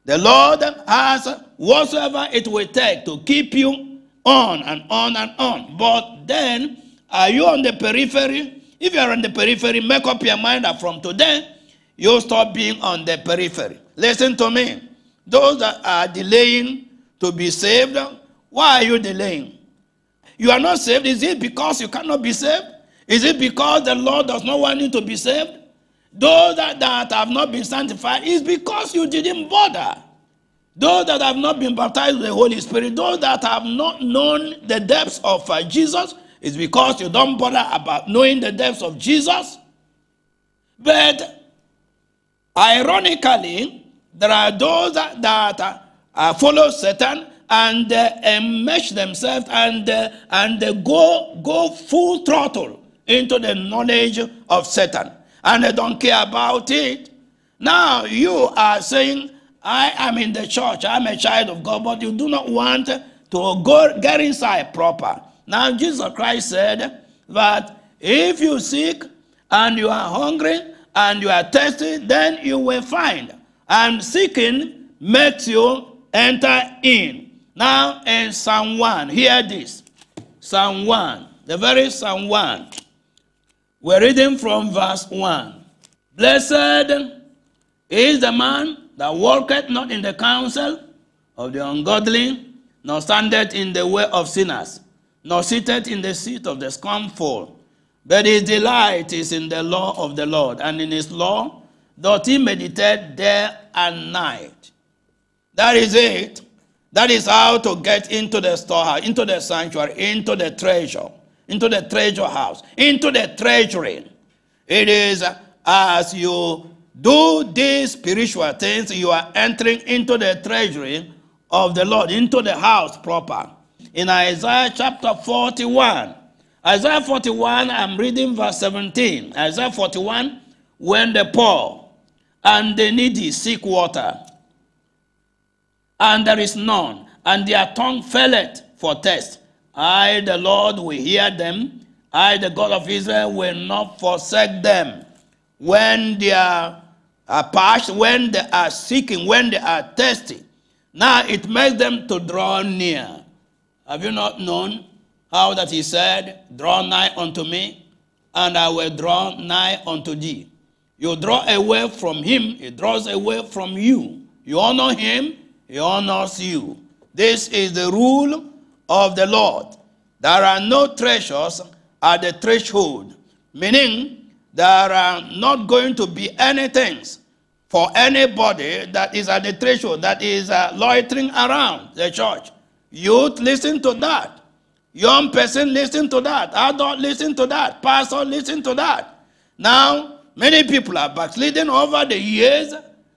The Lord has whatsoever it will take to keep you on and on and on. But then, are you on the periphery? If you are on the periphery, make up your mind that from today, you stop being on the periphery. Listen to me. Those that are delaying to be saved, why are you delaying? You are not saved. Is it because you cannot be saved? Is it because the Lord does not want you to be saved? Those that, that have not been sanctified is because you didn't bother. Those that have not been baptized with the Holy Spirit, those that have not known the depths of uh, Jesus, is because you don't bother about knowing the depths of Jesus. But ironically, there are those that, that uh, uh, follow Satan and uh, enmesh themselves and, uh, and uh, go, go full throttle into the knowledge of Satan. And they don't care about it. Now you are saying, I am in the church, I'm a child of God, but you do not want to go get inside proper. Now Jesus Christ said that if you seek and you are hungry and you are thirsty, then you will find. And seeking makes you enter in. Now in Psalm 1, hear this. Psalm 1, the very Psalm 1. We're reading from verse 1. Blessed is the man that walketh not in the counsel of the ungodly, nor standeth in the way of sinners, nor sitteth in the seat of the scornful. But his delight is in the law of the Lord, and in his law doth he meditate day and night. That is it. That is how to get into the storehouse, into the sanctuary, into the treasure, into the treasure house, into the treasury. It is as you do these spiritual things, you are entering into the treasury of the Lord, into the house proper. In Isaiah chapter 41, Isaiah 41, I'm reading verse 17. Isaiah 41, when the poor and the needy seek water, and there is none, and their tongue faileth for thirst. I, the Lord, will hear them. I, the God of Israel, will not forsake them. When they are parched, when they are seeking, when they are thirsty. Now it makes them to draw near. Have you not known how that he said, Draw nigh unto me, and I will draw nigh unto thee? You draw away from him, he draws away from you. You honor him, he honors you. This is the rule of the Lord. There are no treasures at the threshold, meaning there are not going to be any things for anybody that is at the threshold, that is uh, loitering around the church. Youth, listen to that. Young person, listen to that. Adult, listen to that. Pastor, listen to that. Now, many people are backsliding over the years.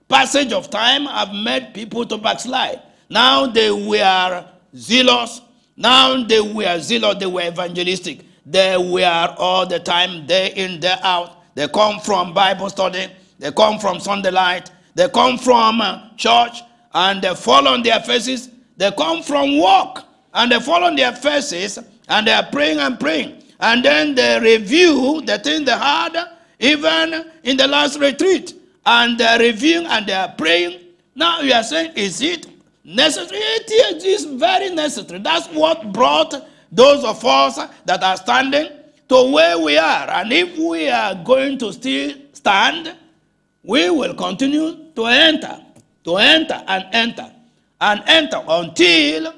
Passage of time have made people to backslide. Now they were zealous. Now they were zealous. They were evangelistic. They were all the time, day in, day out. They come from Bible study. They come from Sunday light. They come from uh, church and they fall on their faces. They come from work and they fall on their faces and they are praying and praying. And then they review the thing they had even in the last retreat. And they're reviewing and they are praying. Now you are saying, is it necessary? It is very necessary. That's what brought those of us that are standing to where we are. And if we are going to still stand, we will continue to enter, to enter and enter and enter until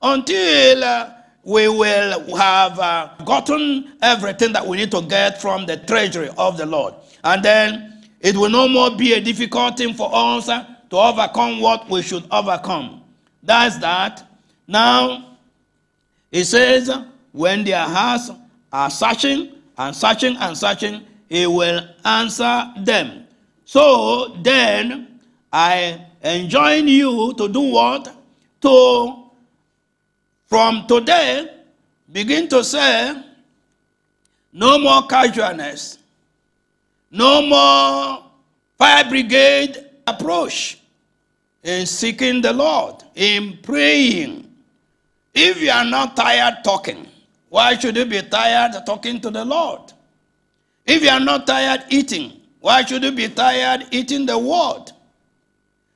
until uh, we will have uh, gotten everything that we need to get from the treasury of the Lord. And then it will no more be a difficult thing for us uh, to overcome what we should overcome. That's that. Now, it says, when their hearts are searching and searching and searching, he will answer them. So then I enjoin you to do what? To, from today, begin to say, no more casualness, no more fire brigade approach in seeking the Lord, in praying. If you are not tired talking, why should you be tired talking to the Lord? If you are not tired eating, why should you be tired eating the word?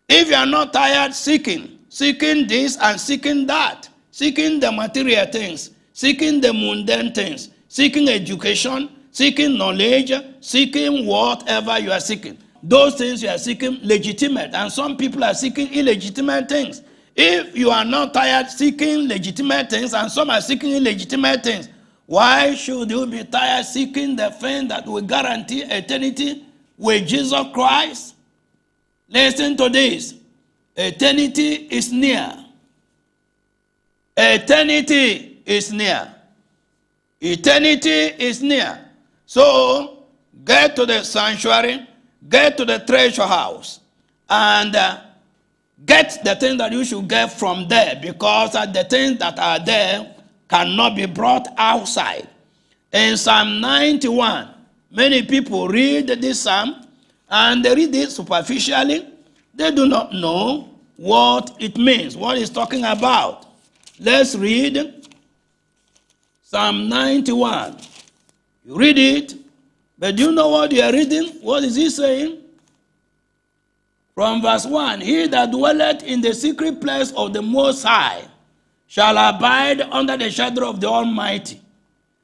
If you are not tired seeking, seeking this and seeking that, seeking the material things, seeking the mundane things, seeking education, seeking knowledge, seeking whatever you are seeking, those things you are seeking legitimate, and some people are seeking illegitimate things. If you are not tired seeking legitimate things, and some are seeking illegitimate things, why should you be tired seeking the thing that will guarantee eternity with Jesus Christ? Listen to this. Eternity is near. Eternity is near. Eternity is near. So, get to the sanctuary, get to the treasure house, and uh, get the things that you should get from there because uh, the things that are there cannot be brought outside. In Psalm 91, Many people read this psalm and they read it superficially. They do not know what it means, what it's talking about. Let's read Psalm 91. You read it, but do you know what you are reading? What is he saying? From verse 1 He that dwelleth in the secret place of the Most High shall abide under the shadow of the Almighty.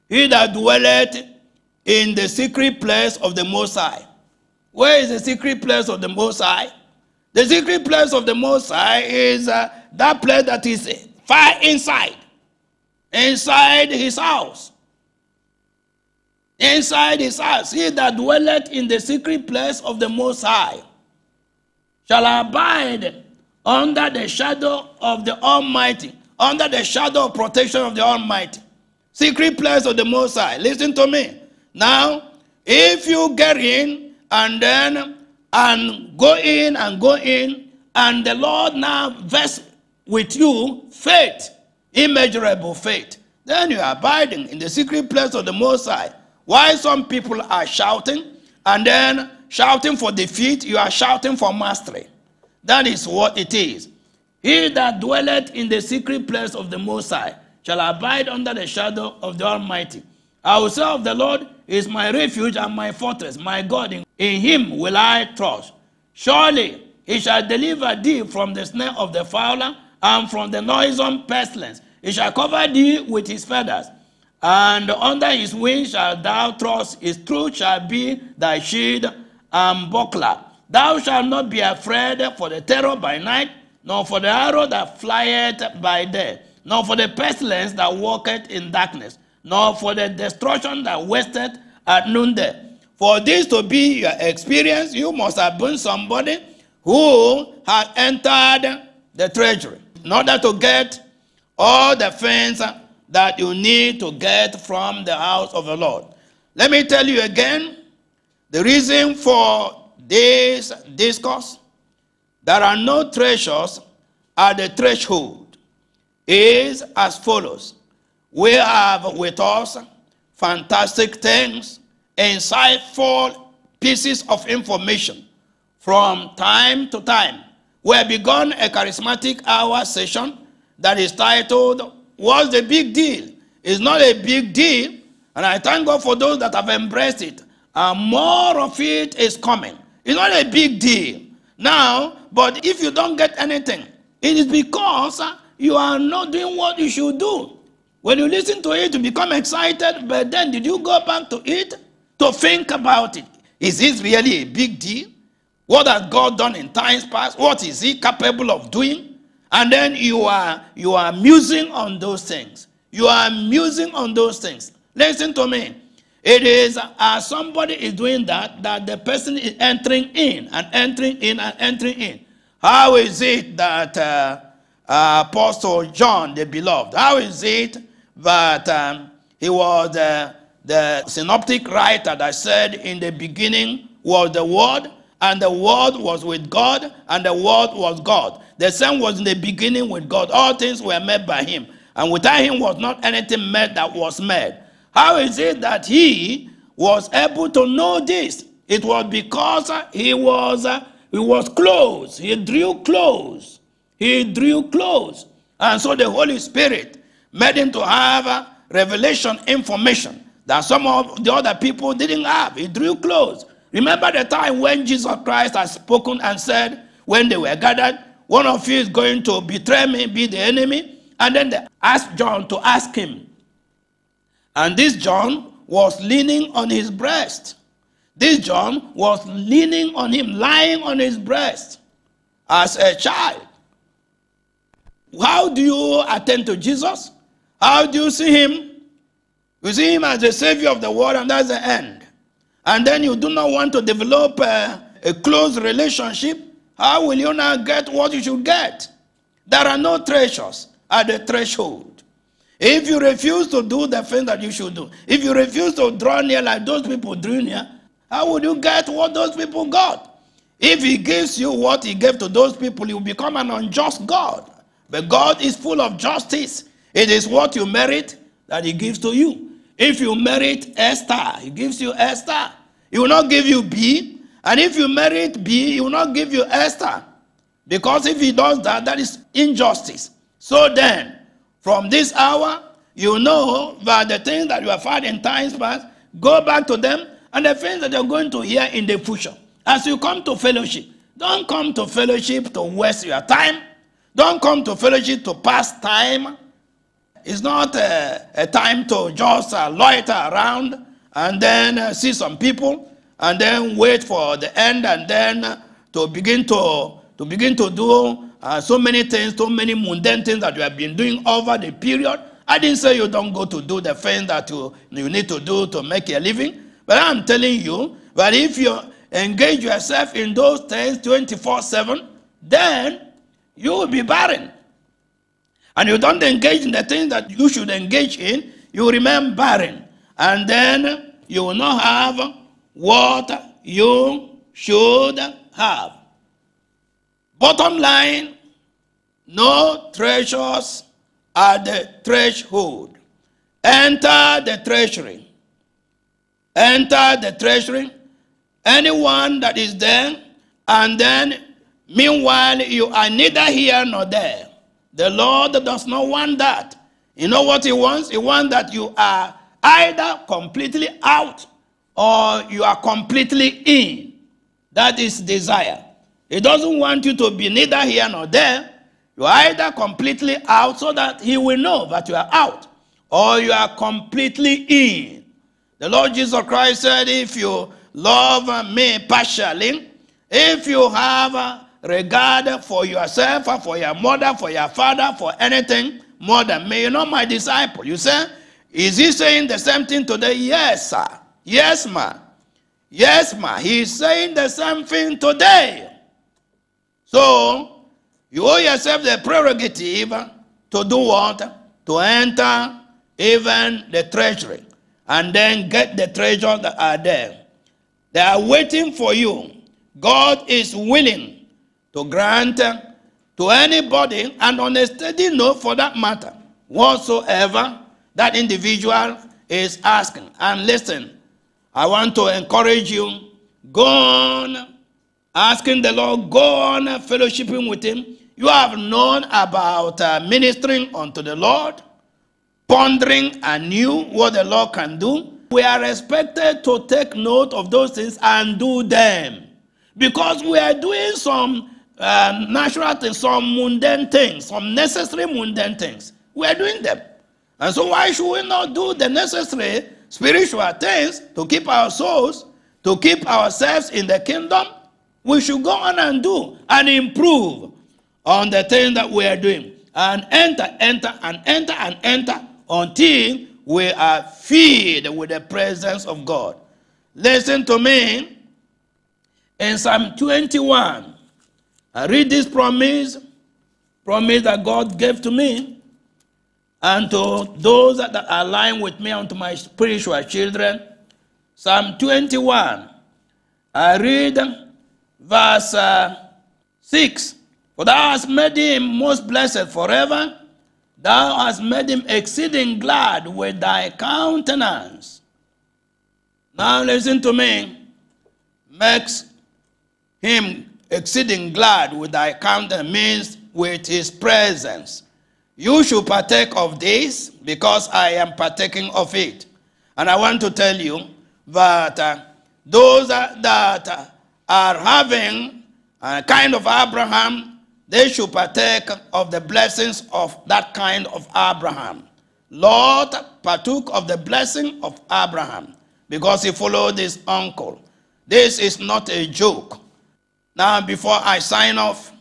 He that dwelleth in the secret place of the Most High. Where is the secret place of the Most High? The secret place of the Most High is uh, that place that is far inside, inside his house. Inside his house, he that dwelleth in the secret place of the Most High shall abide under the shadow of the Almighty, under the shadow of protection of the Almighty. Secret place of the Most High. Listen to me. Now, if you get in and then and go in and go in, and the Lord now vests with you faith, immeasurable faith, then you are abiding in the secret place of the Most High. Why some people are shouting and then shouting for defeat, you are shouting for mastery. That is what it is. He that dwelleth in the secret place of the Most High shall abide under the shadow of the Almighty. I will say of the Lord is my refuge and my fortress, my God. In, in him will I trust. Surely he shall deliver thee from the snare of the fowler and from the noisome pestilence. He shall cover thee with his feathers, and under his wings shalt thou trust. His truth shall be thy shield and buckler. Thou shalt not be afraid for the terror by night, nor for the arrow that flieth by day, nor for the pestilence that walketh in darkness, nor for the destruction that wasteth at noonday. For this to be your experience, you must have been somebody who had entered the treasury in order to get all the things that you need to get from the house of the Lord. Let me tell you again the reason for this discourse there are no treasures at the threshold is as follows we have with us fantastic things insightful pieces of information from time to time we have begun a charismatic hour session that is titled what's the big deal it's not a big deal and i thank god for those that have embraced it and more of it is coming it's not a big deal now, but if you don't get anything, it is because uh, you are not doing what you should do. When you listen to it, you become excited, but then did you go back to it to think about it? Is this really a big deal? What has God done in times past? What is He capable of doing? And then you are you are musing on those things. You are musing on those things. Listen to me. It is as somebody is doing that, that the person is entering in and entering in and entering in. How is it that uh, uh, Apostle John, the beloved, how is it that um, he was the, the synoptic writer that said in the beginning was the Word, and the Word was with God, and the Word was God. The same was in the beginning with God. All things were made by Him, and without Him was not anything made that was made. How is it that he was able to know this? It was because he was uh, he was close. He drew close. He drew close. And so the Holy Spirit made him to have uh, revelation information that some of the other people didn't have. He drew close. Remember the time when Jesus Christ had spoken and said, when they were gathered, one of you is going to betray me, be the enemy. And then they asked John to ask him, and this John was leaning on his breast. This John was leaning on him, lying on his breast as a child. How do you attend to Jesus? How do you see him? You see him as the savior of the world, and that's the end. And then you do not want to develop a, a close relationship. How will you now get what you should get? There are no treasures at the threshold. If you refuse to do the thing that you should do, if you refuse to draw near like those people drew near, how would you get what those people got? If he gives you what he gave to those people, you become an unjust God. But God is full of justice. It is what you merit that he gives to you. If you merit Esther, he gives you Esther. He will not give you B. And if you merit B, he will not give you Esther. Because if he does that, that is injustice. So then, from this hour, you know that the things that you have heard in times past, go back to them, and the things that you're going to hear in the future. As you come to fellowship, don't come to fellowship to waste your time. Don't come to fellowship to pass time. It's not a, time to just uh, loiter around and then uh, see some people and then wait for the end and then to begin to, to begin to do uh, so many things, so many mundane things that you have been doing over the period. I didn't say you don't go to do the things that you, you need to do to make a living, but I'm telling you that if you engage yourself in those things 24 7, then you will be barren. And you don't engage in the things that you should engage in, you remain barren. And then you will not have what you should have. Bottom line, no treasures at the threshold. enter the treasury. Enter the treasury. Anyone that is there, and then meanwhile you are neither here nor there. The Lord does not want that. You know what He wants? He wants that you are either completely out or you are completely in. That is desire. He doesn't want you to be neither here nor there. You are either completely out so that He will know that you are out, or you are completely in. The Lord Jesus Christ said, If you love me partially, if you have regard for yourself, for your mother, for your father, for anything more than me, you're not my disciple. You say, Is he saying the same thing today? Yes, sir. Yes, ma. Yes, ma. He's saying the same thing today. So, you owe yourself the prerogative to do what? To enter even the treasury and then get the treasures that are there. They are waiting for you. God is willing to grant to anybody, and on a steady note for that matter, whatsoever that individual is asking. And listen, I want to encourage you go on asking the Lord, go on fellowshipping with Him. You have known about uh, ministering unto the Lord, pondering anew what the Lord can do. We are expected to take note of those things and do them because we are doing some uh, natural things, some mundane things, some necessary mundane things. We are doing them. And so, why should we not do the necessary spiritual things to keep our souls, to keep ourselves in the kingdom? We should go on and do and improve on the thing that we are doing and enter, enter, and enter, and enter until we are filled with the presence of God. Listen to me. In Psalm 21, I read this promise, promise that God gave to me and to those that are aligned with me and to my spiritual children. Psalm 21, I read verse uh, 6. For thou hast made him most blessed forever. Thou hast made him exceeding glad with thy countenance. Now listen to me. Makes him exceeding glad with thy countenance means with his presence. You should partake of this because I am partaking of it. And I want to tell you that uh, those that are having a kind of Abraham they should partake of the blessings of that kind of Abraham. Lot partook of the blessing of Abraham because he followed his uncle. This is not a joke. Now, before I sign off,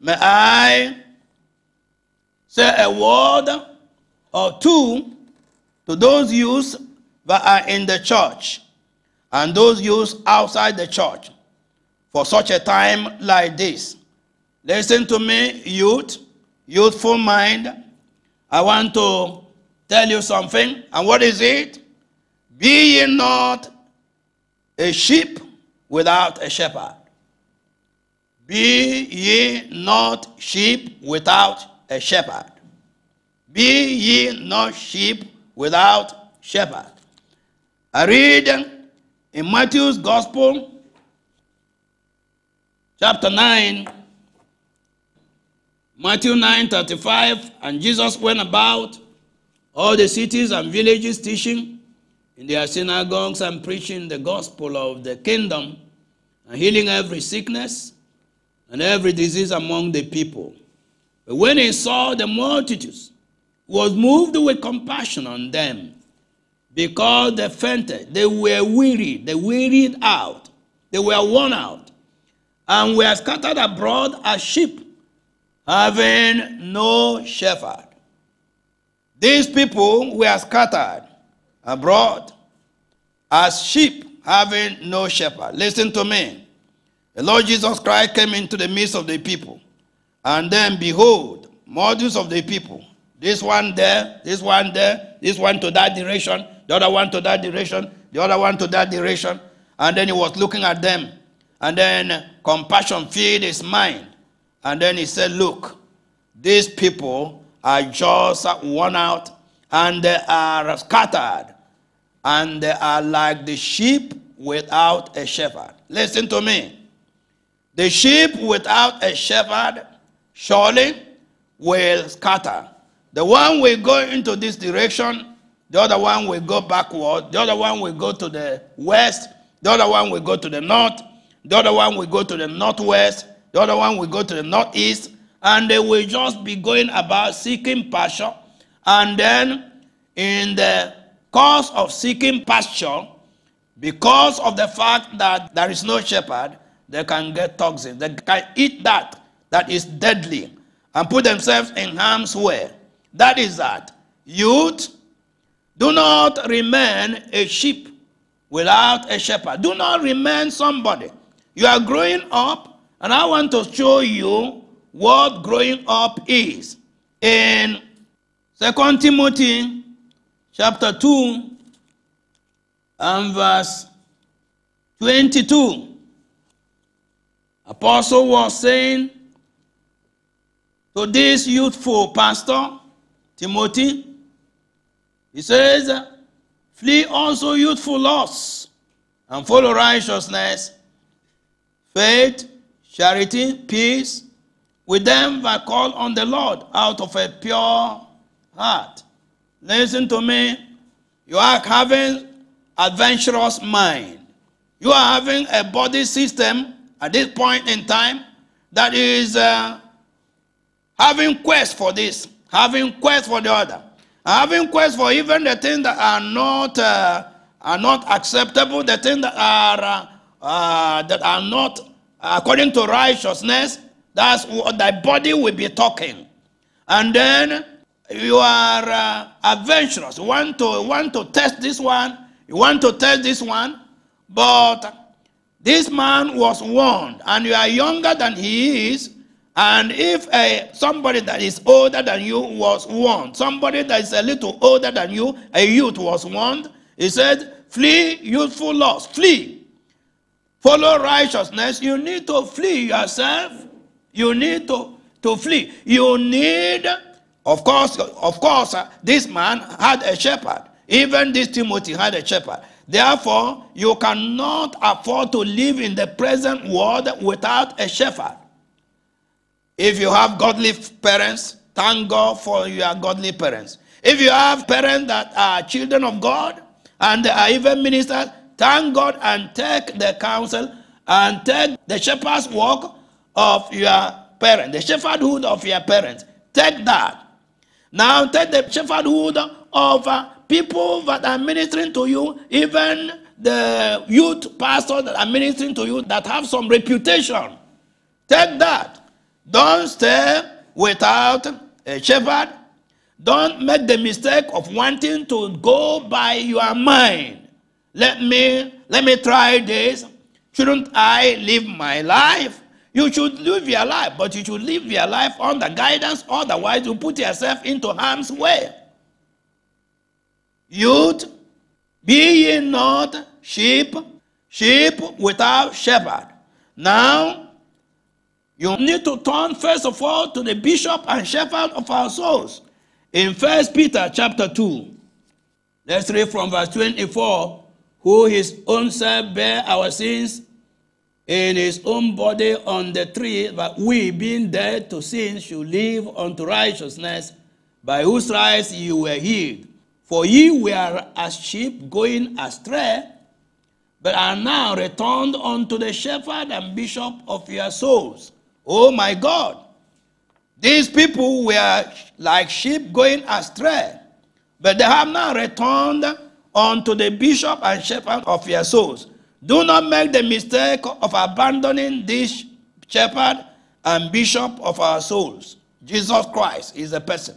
may I say a word or two to those youths that are in the church and those youths outside the church for such a time like this. Listen to me, youth, youthful mind. I want to tell you something. And what is it? Be ye not a sheep without a shepherd. Be ye not sheep without a shepherd. Be ye not sheep without shepherd. I read in Matthew's Gospel, chapter 9, Matthew 9 35, and Jesus went about all the cities and villages teaching in their synagogues and preaching the gospel of the kingdom and healing every sickness and every disease among the people. When he saw the multitudes, was moved with compassion on them because they fainted, they were weary, they wearied out, they were worn out, and were scattered abroad as sheep having no shepherd. These people were scattered abroad as sheep having no shepherd. Listen to me. The Lord Jesus Christ came into the midst of the people. And then, behold, multitudes of the people. This one there, this one there, this one to that direction, the other one to that direction, the other one to that direction. And then he was looking at them. And then compassion filled his mind. And then he said, Look, these people are just worn out and they are scattered, and they are like the sheep without a shepherd. Listen to me. The sheep without a shepherd surely will scatter. The one will go into this direction, the other one will go backward, the other one will go to the west, the other one will go to the north, the other one will go to the northwest, the other one will go to the northeast, and they will just be going about seeking pasture. And then, in the course of seeking pasture, because of the fact that there is no shepherd, they can get toxins. They can eat that that is deadly and put themselves in harm's way. That is that. Youth, do not remain a sheep without a shepherd. Do not remain somebody. You are growing up, and I want to show you what growing up is. In 2 Timothy chapter 2 and verse 22, Apostle was saying to this youthful pastor, Timothy, he says, Flee also youthful lusts and follow righteousness, faith, charity, peace, with them that call on the Lord out of a pure heart. Listen to me. You are having adventurous mind. You are having a body system at this point in time that is uh, having quest for this, having quest for the other, having quest for even the things that are not uh, are not acceptable, the things that are uh, uh that are not according to righteousness. That's what thy body will be talking, and then you are uh, adventurous. You want to want to test this one. You want to test this one, but this man was warned, and you are younger than he is. And if a, somebody that is older than you was warned, somebody that is a little older than you, a youth was warned, he said, Flee youthful lust, flee. Follow righteousness. You need to flee yourself. You need to, to flee. You need, of course, of course, uh, this man had a shepherd. Even this Timothy had a shepherd. Therefore, you cannot afford to live in the present world without a shepherd. If you have godly parents, thank God for your godly parents. If you have parents that are children of God and they are even ministers, thank God and take the counsel and take the shepherd's work of your parents, the shepherdhood of your parents. Take that. Now take the shepherdhood of uh, people that are ministering to you, even the youth pastors that are ministering to you that have some reputation. Take that. Don't stay without a shepherd. Don't make the mistake of wanting to go by your mind. Let me let me try this. Shouldn't I live my life? You should live your life, but you should live your life under guidance, otherwise you put yourself into harm's way. Youth, be ye not sheep, sheep without shepherd. Now, you need to turn first of all to the bishop and shepherd of our souls. In First Peter chapter 2, let's read from verse 24, who his own self bare our sins in his own body on the tree, that we, being dead to sin, should live unto righteousness, by whose stripes you were healed. For ye were as sheep going astray, but are now returned unto the shepherd and bishop of your souls. Oh my God. These people were like sheep going astray, but they have now returned unto the bishop and shepherd of your souls. Do not make the mistake of abandoning this shepherd and bishop of our souls. Jesus Christ is a person.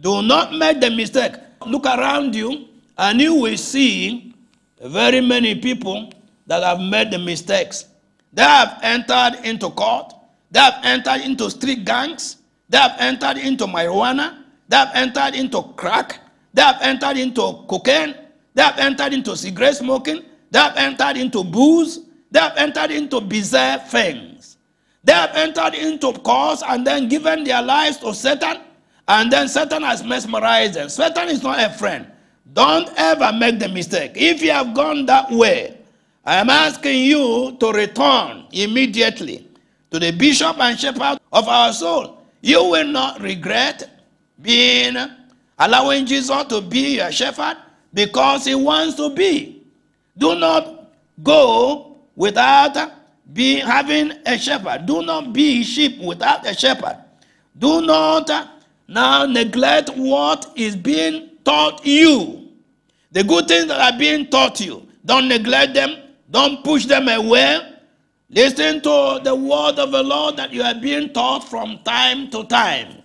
Do not make the mistake. Look around you and you will see very many people that have made the mistakes. They have entered into court, they have entered into street gangs, they have entered into marijuana, they have entered into crack, they have entered into cocaine, they have entered into cigarette smoking, they have entered into booze, they have entered into bizarre things. They have entered into cause and then given their lives to Satan and then Satan has mesmerized them. Satan is not a friend. Don't ever make the mistake. If you have gone that way, I am asking you to return immediately to the bishop and shepherd of our soul. You will not regret being allowing Jesus to be your shepherd because he wants to be. Do not go without be having a shepherd. Do not be sheep without a shepherd. Do not now neglect what is being taught you. The good things that are being taught you. Don't neglect them. Don't push them away. Listen to the word of the Lord that you are being taught from time to time.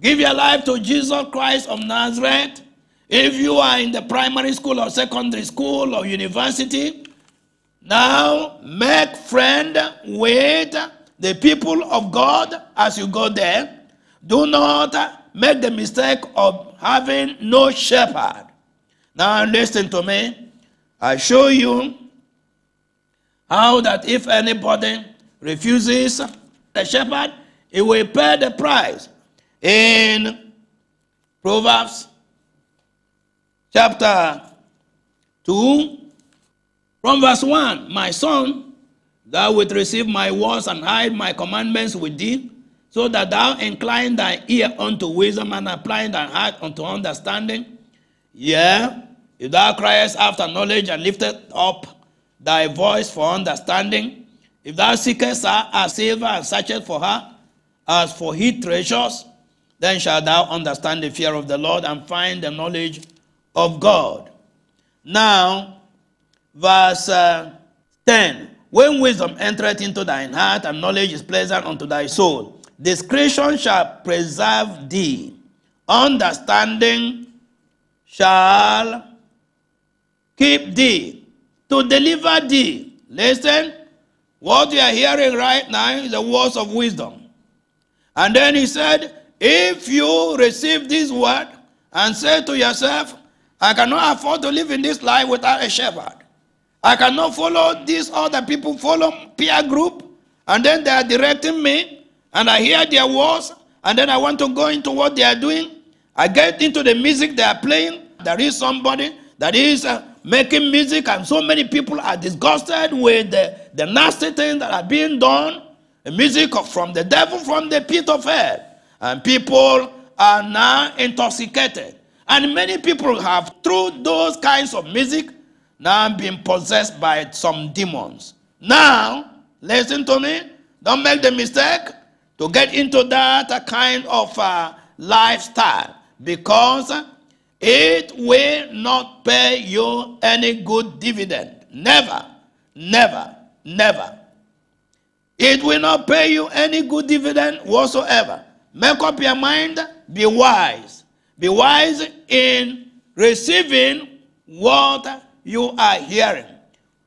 Give your life to Jesus Christ of Nazareth. If you are in the primary school or secondary school or university, now make friend with the people of God as you go there. Do not make the mistake of having no shepherd. Now listen to me. I show you how that if anybody refuses the shepherd, he will pay the price. In Proverbs chapter 2, from verse 1, My son, thou wilt receive my words and hide my commandments with thee, so that thou incline thy ear unto wisdom and apply thy heart unto understanding. Yea, if thou criest after knowledge and liftest up thy voice for understanding, if thou seekest her as silver and searchest for her as for hid treasures, then shalt thou understand the fear of the Lord and find the knowledge of God. Now, verse uh, 10 When wisdom entereth into thine heart and knowledge is pleasant unto thy soul, discretion shall preserve thee, understanding shall keep thee, to deliver thee. Listen, what you are hearing right now is the words of wisdom. And then he said, if you receive this word and say to yourself, I cannot afford to live in this life without a shepherd. I cannot follow these other people, follow peer group, and then they are directing me, and I hear their words, and then I want to go into what they are doing. I get into the music they are playing. There is somebody that is uh, making music, and so many people are disgusted with the, the nasty things that are being done. The music from the devil, from the pit of hell. And people are now intoxicated. And many people have, through those kinds of music, now been possessed by some demons. Now, listen to me. Don't make the mistake to get into that kind of uh, lifestyle because it will not pay you any good dividend. Never, never, never. It will not pay you any good dividend whatsoever. Make up your mind, be wise. Be wise in receiving what you are hearing.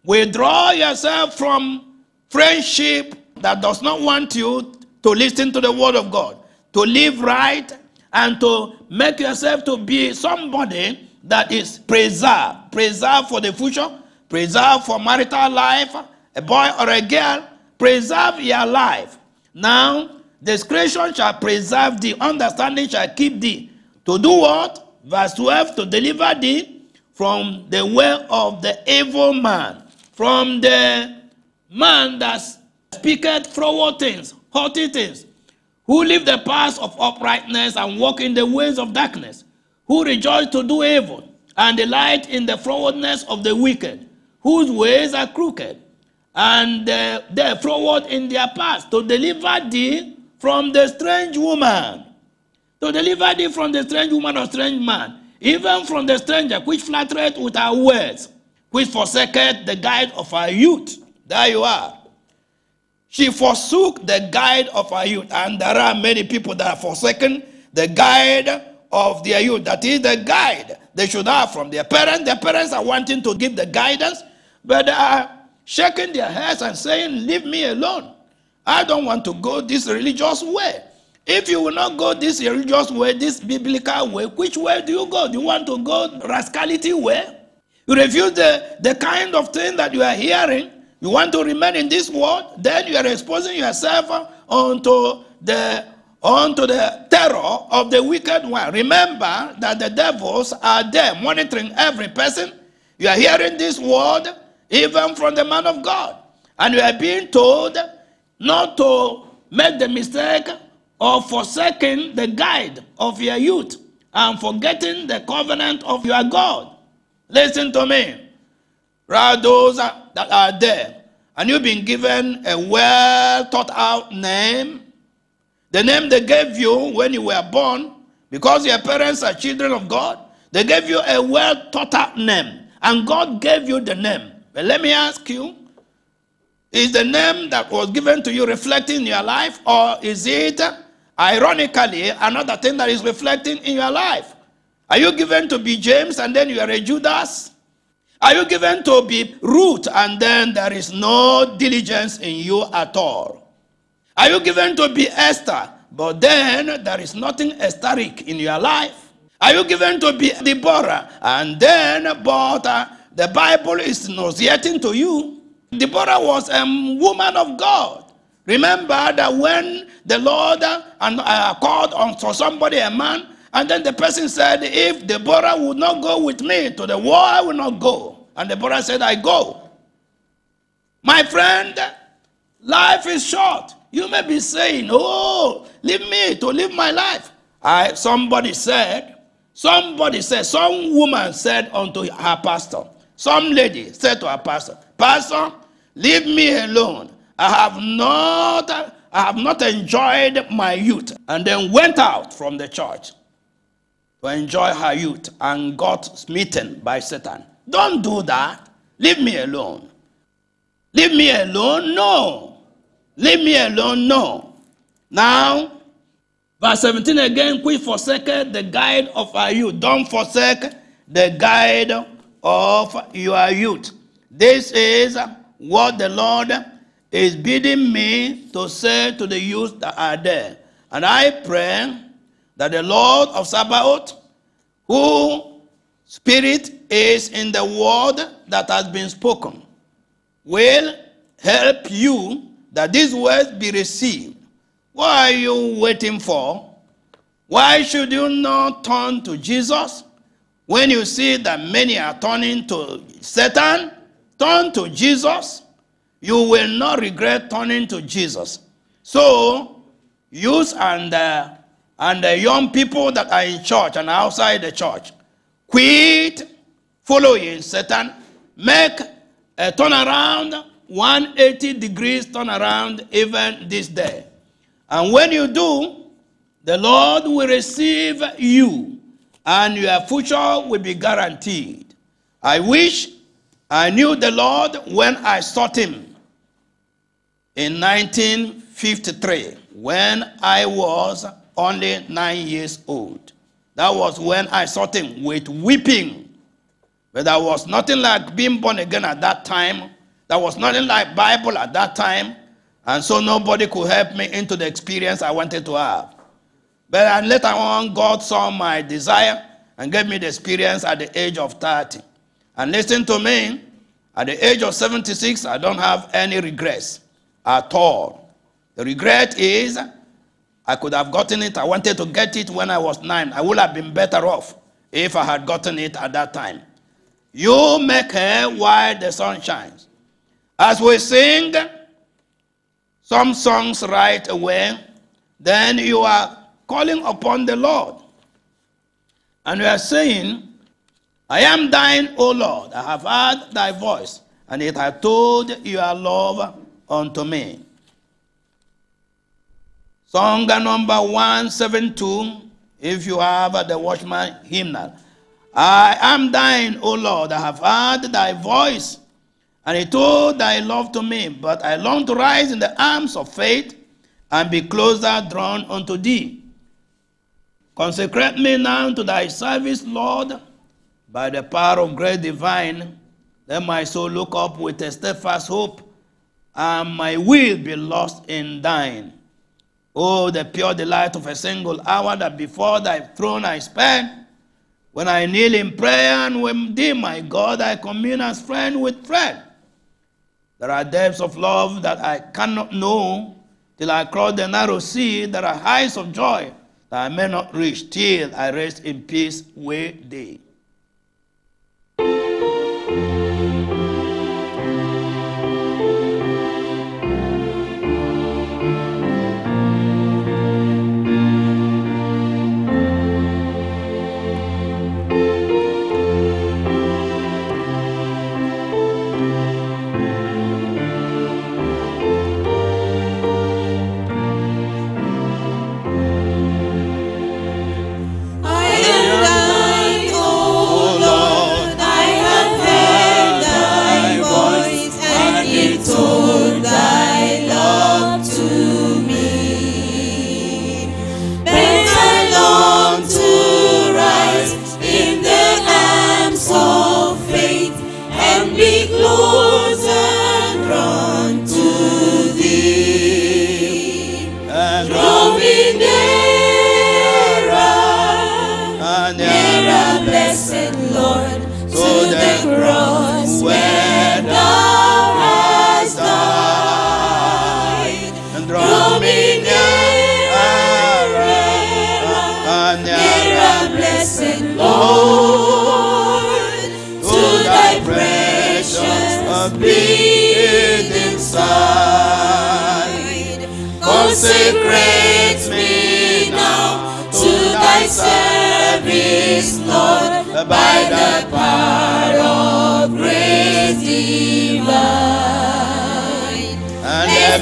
Withdraw yourself from friendship that does not want you to listen to the word of God, to live right, and to make yourself to be somebody that is preserved. Preserved for the future, preserved for marital life, a boy or a girl, preserve your life. Now, discretion shall preserve thee, understanding shall keep thee. To do what? Verse 12, to deliver thee from the way of the evil man, from the man that speaketh froward things, haughty things, who live the paths of uprightness and walk in the ways of darkness, who rejoice to do evil and delight in the frowardness of the wicked, whose ways are crooked, and uh, they froward in their paths, to deliver thee from the strange woman, to deliver thee from the strange woman or strange man, even from the stranger which flattereth with her words, which forsaketh the guide of her youth. There you are. She forsook the guide of her youth. And there are many people that have forsaken the guide of their youth. That is the guide they should have from their parents. Their parents are wanting to give the guidance, but they are shaking their heads and saying, Leave me alone. I don't want to go this religious way. If you will not go this religious way, this biblical way, which way do you go? Do you want to go rascality way? You refuse the, the kind of thing that you are hearing. You want to remain in this world, then you are exposing yourself unto the unto the terror of the wicked one. Remember that the devils are there monitoring every person. You are hearing this word even from the man of God. And you are being told not to make the mistake of forsaking the guide of your youth and forgetting the covenant of your God. Listen to me. Those that are there, and you've been given a well thought out name, the name they gave you when you were born, because your parents are children of God, they gave you a well thought out name, and God gave you the name. But let me ask you is the name that was given to you reflecting in your life, or is it ironically another thing that is reflecting in your life? Are you given to be James and then you are a Judas? Are you given to be Ruth and then there is no diligence in you at all? Are you given to be Esther, but then there is nothing Estheric in your life? Are you given to be Deborah and then but uh, the Bible is nauseating to you? Deborah was a woman of God. Remember that when the Lord uh, and uh, called on for somebody, a man, and then the person said, If the Deborah would not go with me to the war, I will not go. And the Deborah said, I go. My friend, life is short. You may be saying, Oh, leave me to live my life. I somebody said, somebody said, some woman said unto her pastor, some lady said to her pastor, Pastor, leave me alone. I have not I have not enjoyed my youth. And then went out from the church to enjoy her youth and got smitten by Satan. Don't do that. Leave me alone. Leave me alone? No. Leave me alone? No. Now, verse 17 again, we forsake the guide of our youth. Don't forsake the guide of your youth. This is what the Lord is bidding me to say to the youth that are there. And I pray that the Lord of Sabaoth, who spirit is in the word that has been spoken, will help you that these words be received. What are you waiting for? Why should you not turn to Jesus? When you see that many are turning to Satan, turn to Jesus. You will not regret turning to Jesus. So, use and, uh, and the young people that are in church and outside the church, quit following Satan, make a turnaround, 180 degrees turnaround even this day. And when you do, the Lord will receive you and your future will be guaranteed. I wish I knew the Lord when I sought him in 1953 when I was only nine years old. That was when I sought him with weeping. But there was nothing like being born again at that time. There was nothing like Bible at that time. And so nobody could help me into the experience I wanted to have. But later on, God saw my desire and gave me the experience at the age of 30. And listen to me, at the age of 76, I don't have any regrets at all. The regret is I could have gotten it. I wanted to get it when I was nine. I would have been better off if I had gotten it at that time. You make hay while the sun shines. As we sing some songs right away, then you are calling upon the Lord. And we are saying, I am thine, O Lord. I have heard thy voice, and it hath told your love unto me. Song number 172, if you have the watchman hymnal. I am thine, O Lord. I have heard thy voice, and it told thy love to me. But I long to rise in the arms of faith and be closer drawn unto thee. Consecrate me now to thy service, Lord, by the power of great divine. Let my soul look up with a steadfast hope, and my will be lost in thine. Oh, the pure delight of a single hour that before thy throne I spend. When I kneel in prayer and with thee, my God, I commune as friend with friend. There are depths of love that I cannot know till I cross the narrow sea. There are heights of joy that I may not reach till I rest in peace with thee.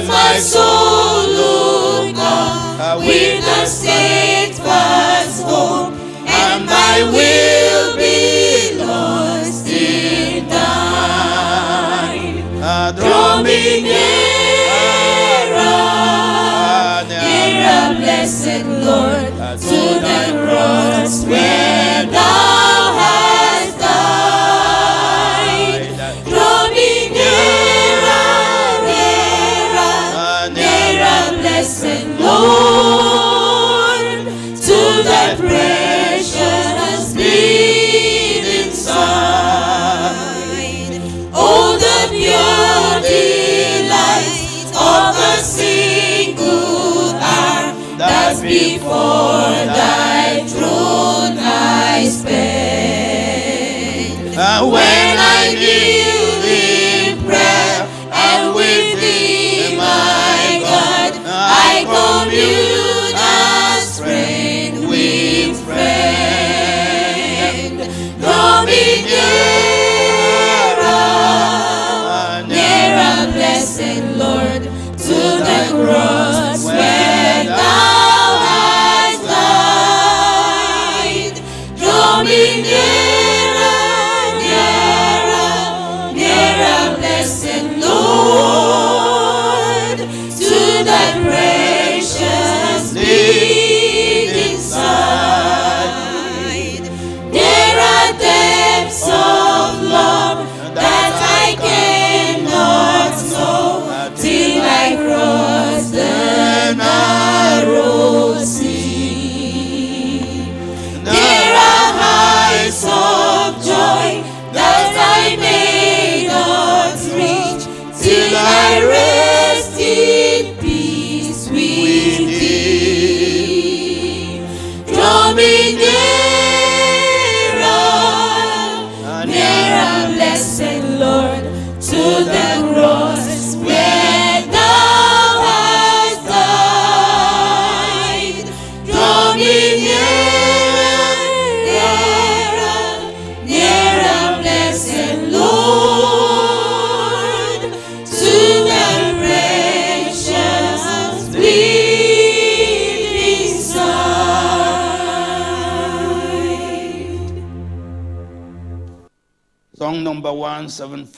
My soul look on with a steadfast hope, and my will be lost in thine. Draw me nearer, nearer, blessed Lord, to the cross where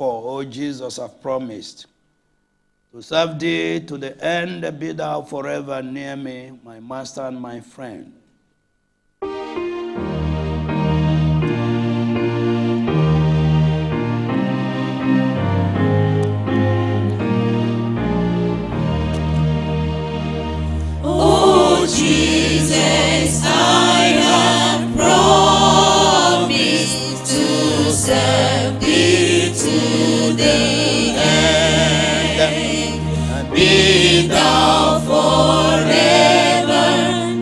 oh Jesus, have promised to serve thee to the end, be thou forever near me, my master and my friend. Jesus, I have promised to serve thee to the end. Be thou forever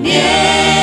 near.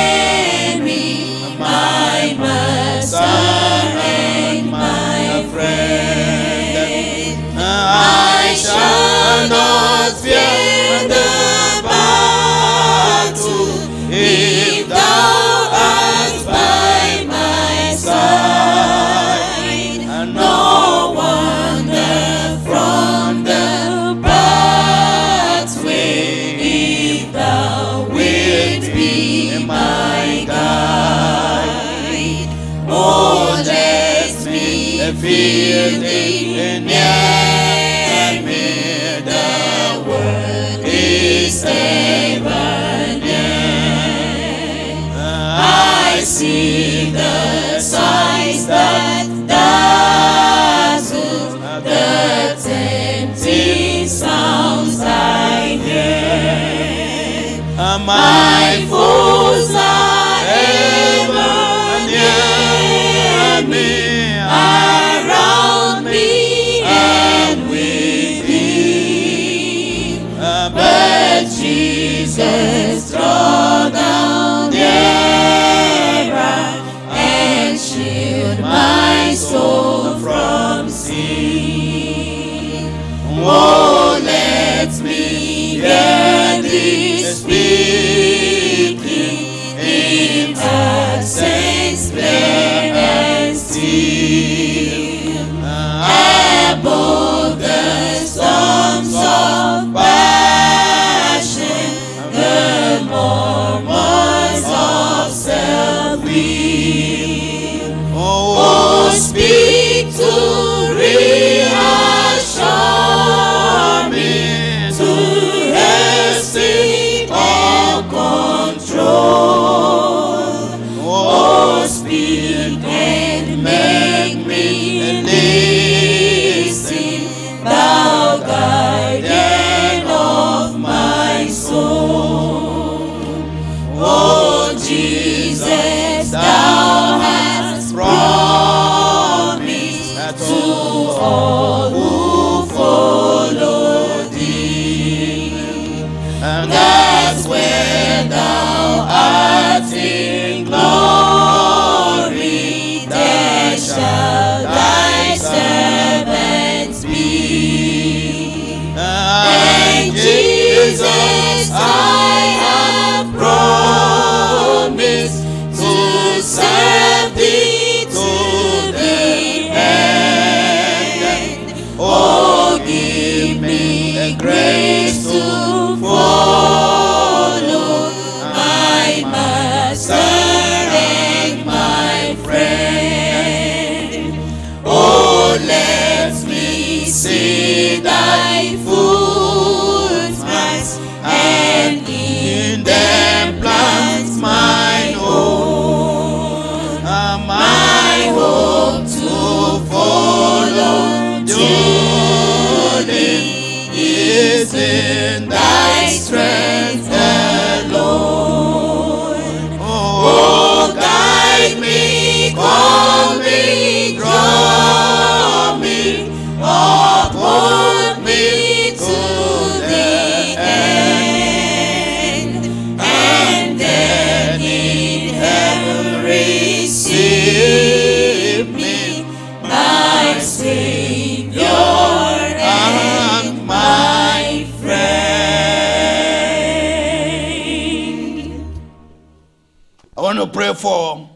Pray for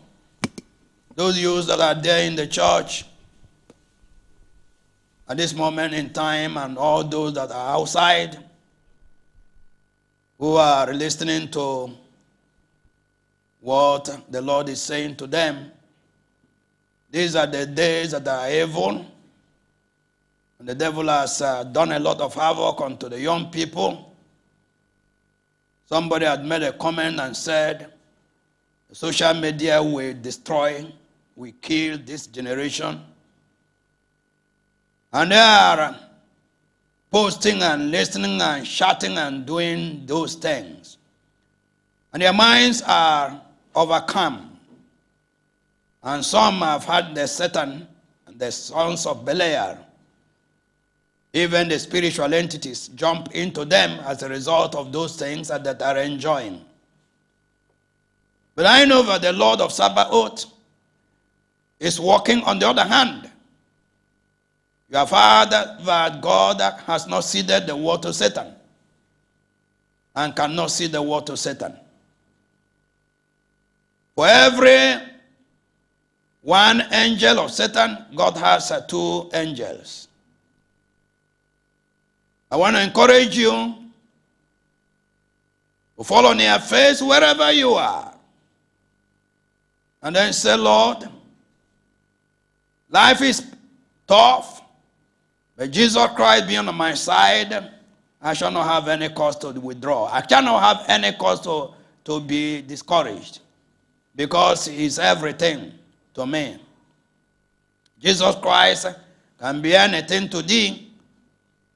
those youths that are there in the church at this moment in time and all those that are outside who are listening to what the Lord is saying to them. These are the days that are evil. And the devil has uh, done a lot of havoc unto the young people. Somebody had made a comment and said, social media will destroy, will kill this generation. And they are posting and listening and shouting and doing those things. And their minds are overcome. And some have had the Satan, the sons of Belial. Even the spiritual entities jump into them as a result of those things that they are enjoying. But I know that the Lord of Sabaoth is working on the other hand. You have heard that God has not ceded the word to Satan and cannot see the word to Satan. For every one angel of Satan, God has uh, two angels. I want to encourage you to fall on your face wherever you are. And then say, Lord, life is tough. But Jesus Christ being on my side, I shall not have any cause to withdraw. I cannot have any cause to, to be discouraged because He's everything to me. Jesus Christ can be anything to thee.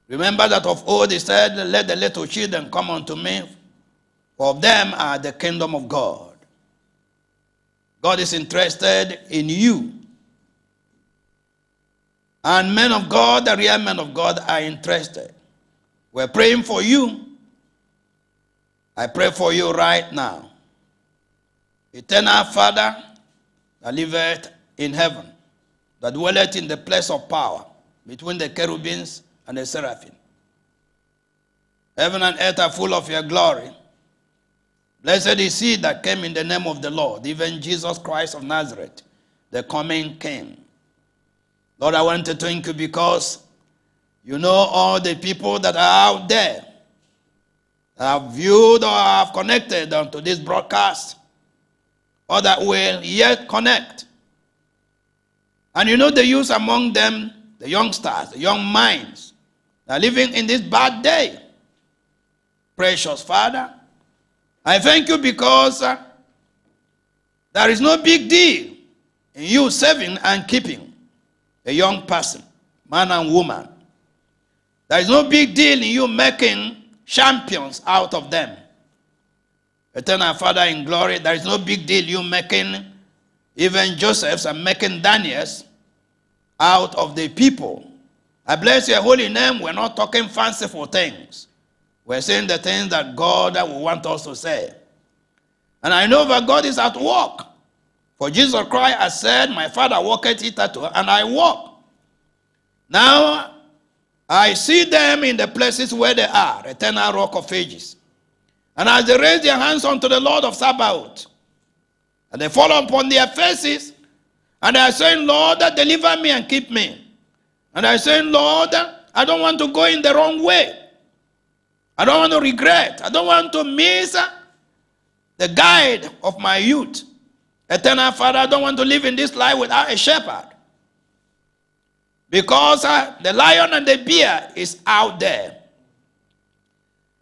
Remember that of old he said, Let the little children come unto me, for of them are the kingdom of God. God is interested in you. And men of God, the real men of God, are interested. We're praying for you. I pray for you right now. Eternal Father, that liveth in heaven, that dwelleth in the place of power between the cherubims and the seraphim. Heaven and earth are full of your glory. Blessed is he that came in the name of the Lord, even Jesus Christ of Nazareth, the coming King. Lord, I want to thank you because you know all the people that are out there have viewed or have connected onto this broadcast or that will yet connect. And you know the youth among them, the youngsters, the young minds, are living in this bad day. Precious Father, I thank you because uh, there is no big deal in you saving and keeping a young person, man and woman. There is no big deal in you making champions out of them. Eternal Father in glory, there is no big deal you making even Joseph's and making Daniel's out of the people. I bless your holy name. We're not talking fanciful things. We're saying the things that God will want us to say. And I know that God is at work. For Jesus Christ has said, My Father worketh hitherto, and I walk. Now, I see them in the places where they are, eternal rock of ages. And as they raise their hands unto the Lord of Sabaoth, and they fall upon their faces, and they are saying, Lord, deliver me and keep me. And I saying, Lord, I don't want to go in the wrong way. I don't want to regret. I don't want to miss the guide of my youth. Eternal Father, I don't want to live in this life without a shepherd. Because uh, the lion and the bear is out there.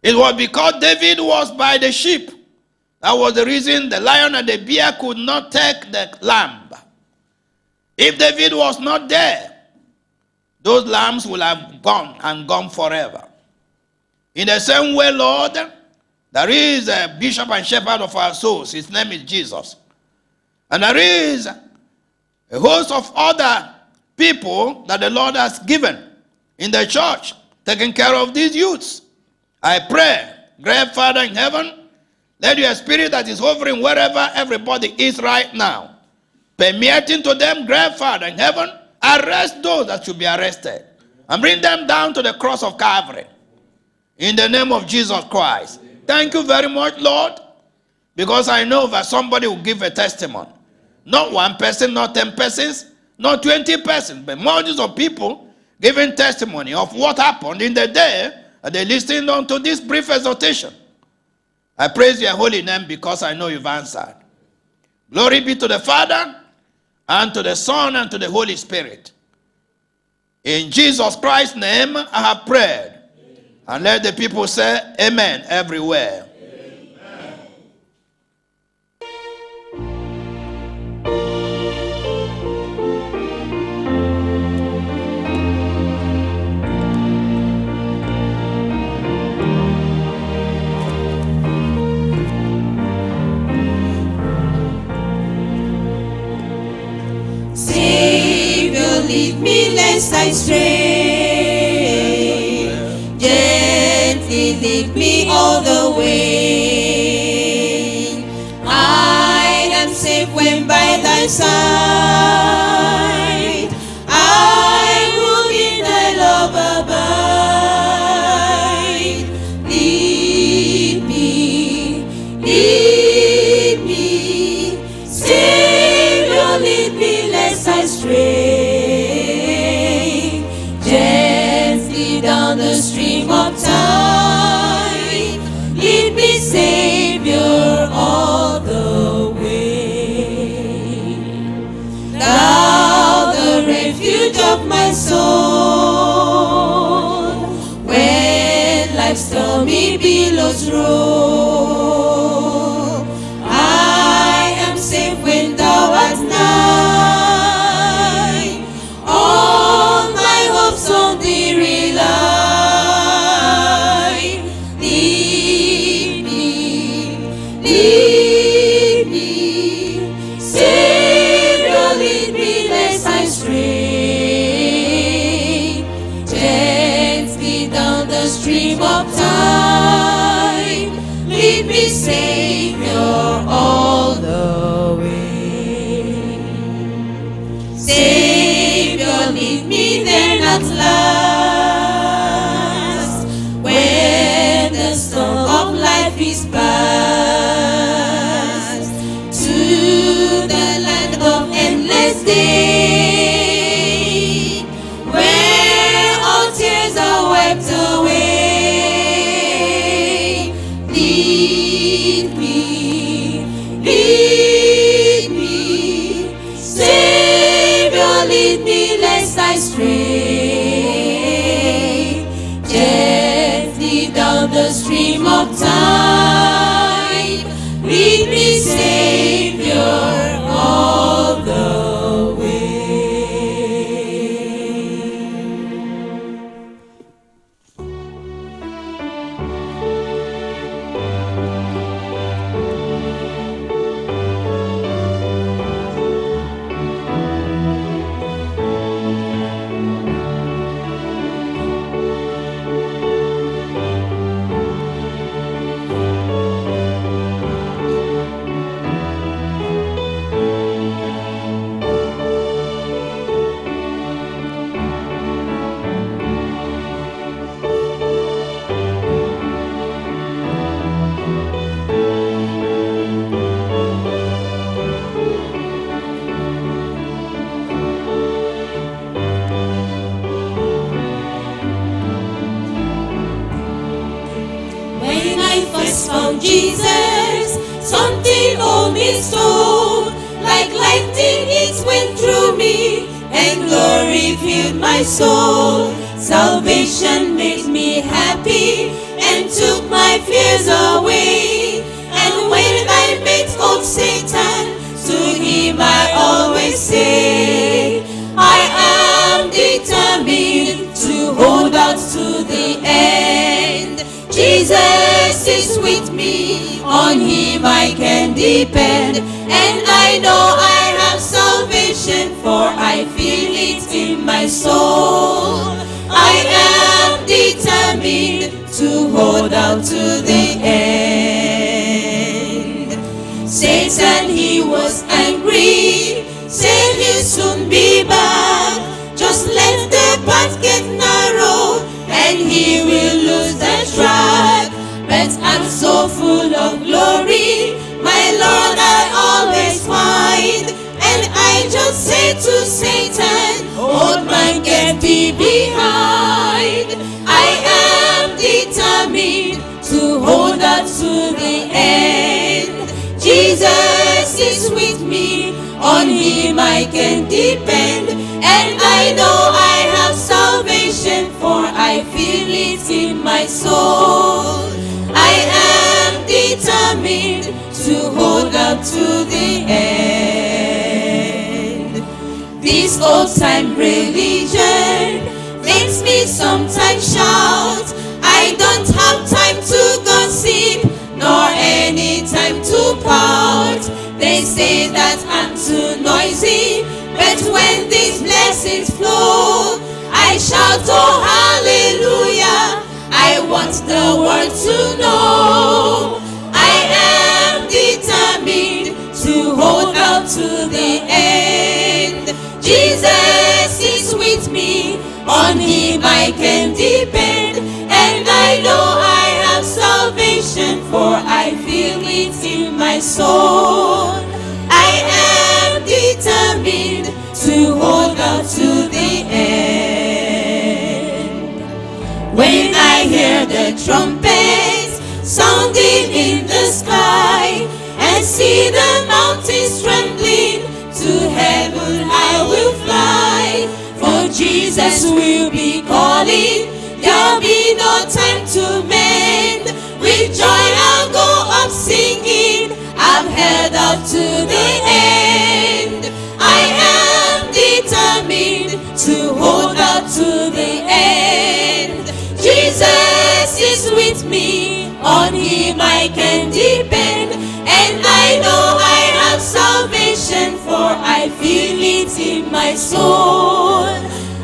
It was because David was by the sheep. That was the reason the lion and the bear could not take the lamb. If David was not there, those lambs will have gone and gone forever. In the same way, Lord, there is a bishop and shepherd of our souls. His name is Jesus. And there is a host of other people that the Lord has given in the church, taking care of these youths. I pray, great Father in heaven, let your spirit that is hovering wherever everybody is right now, permeating to them, great Father in heaven, arrest those that should be arrested and bring them down to the cross of Calvary. In the name of Jesus Christ. Thank you very much, Lord, because I know that somebody will give a testimony. Not one person, not 10 persons, not 20 persons, but multitudes of people giving testimony of what happened in the day and they listened on to this brief exhortation. I praise your holy name because I know you've answered. Glory be to the Father, and to the Son, and to the Holy Spirit. In Jesus Christ's name, I have prayed. And let the people say, Amen, everywhere. Lead me lest I stray. All the way. of time. Lead me safe. My away. And when I met old Satan, to him I always say, I am determined to hold out to the end. Jesus is with me, on him I can depend. And I know I have salvation, for I feel it in my soul. I am determined hold out to the end. Satan, he was angry, said he'll soon be back. Just let the path get narrow, and he will lose the track. But I'm so full of glory, my Lord, I always find. And I just say to Satan, Old man, get thee behind. On him I can depend. And I know I have salvation, for I feel it in my soul. I am determined to hold out to the end. This old time religion makes me sometimes shout. I don't have time to gossip, nor any time to pout. Say that I'm too noisy, but when these blessings flow, I shout, oh hallelujah. I want the world to know I am determined to hold out to the end. Jesus is with me, on him I can depend, and I know I have salvation, for I feel it in my soul. Trumpets sounding in the sky and see the mountains trembling, to heaven I will fly. For Jesus will be calling, there'll be no time to mend. With joy I'll go up singing, I'm held out to the end. I am determined to hold out to is with me, on him I can depend, and I know I have salvation, for I feel it in my soul.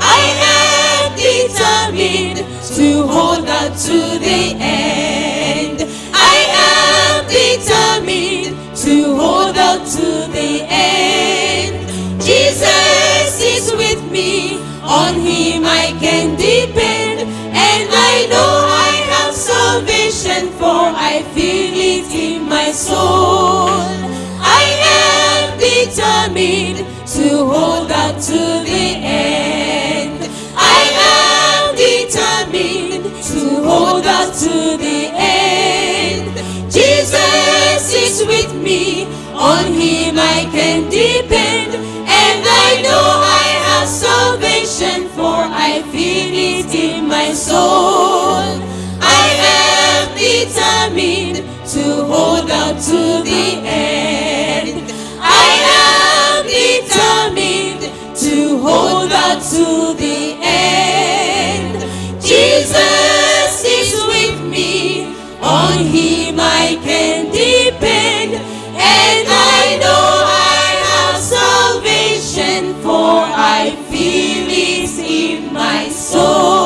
I am determined to hold out to the end. I am determined to hold out to the end. Jesus is with me, on him I can depend, and I know I feel it in my soul. I am determined to hold out to the end. I am determined to hold out to the end. Jesus is with me, on him I can depend, and I know I have salvation, for I feel it in my soul. out to the end. I am determined to hold out to the end. Jesus is with me, on him I can depend, and I know I have salvation, for I feel it in my soul.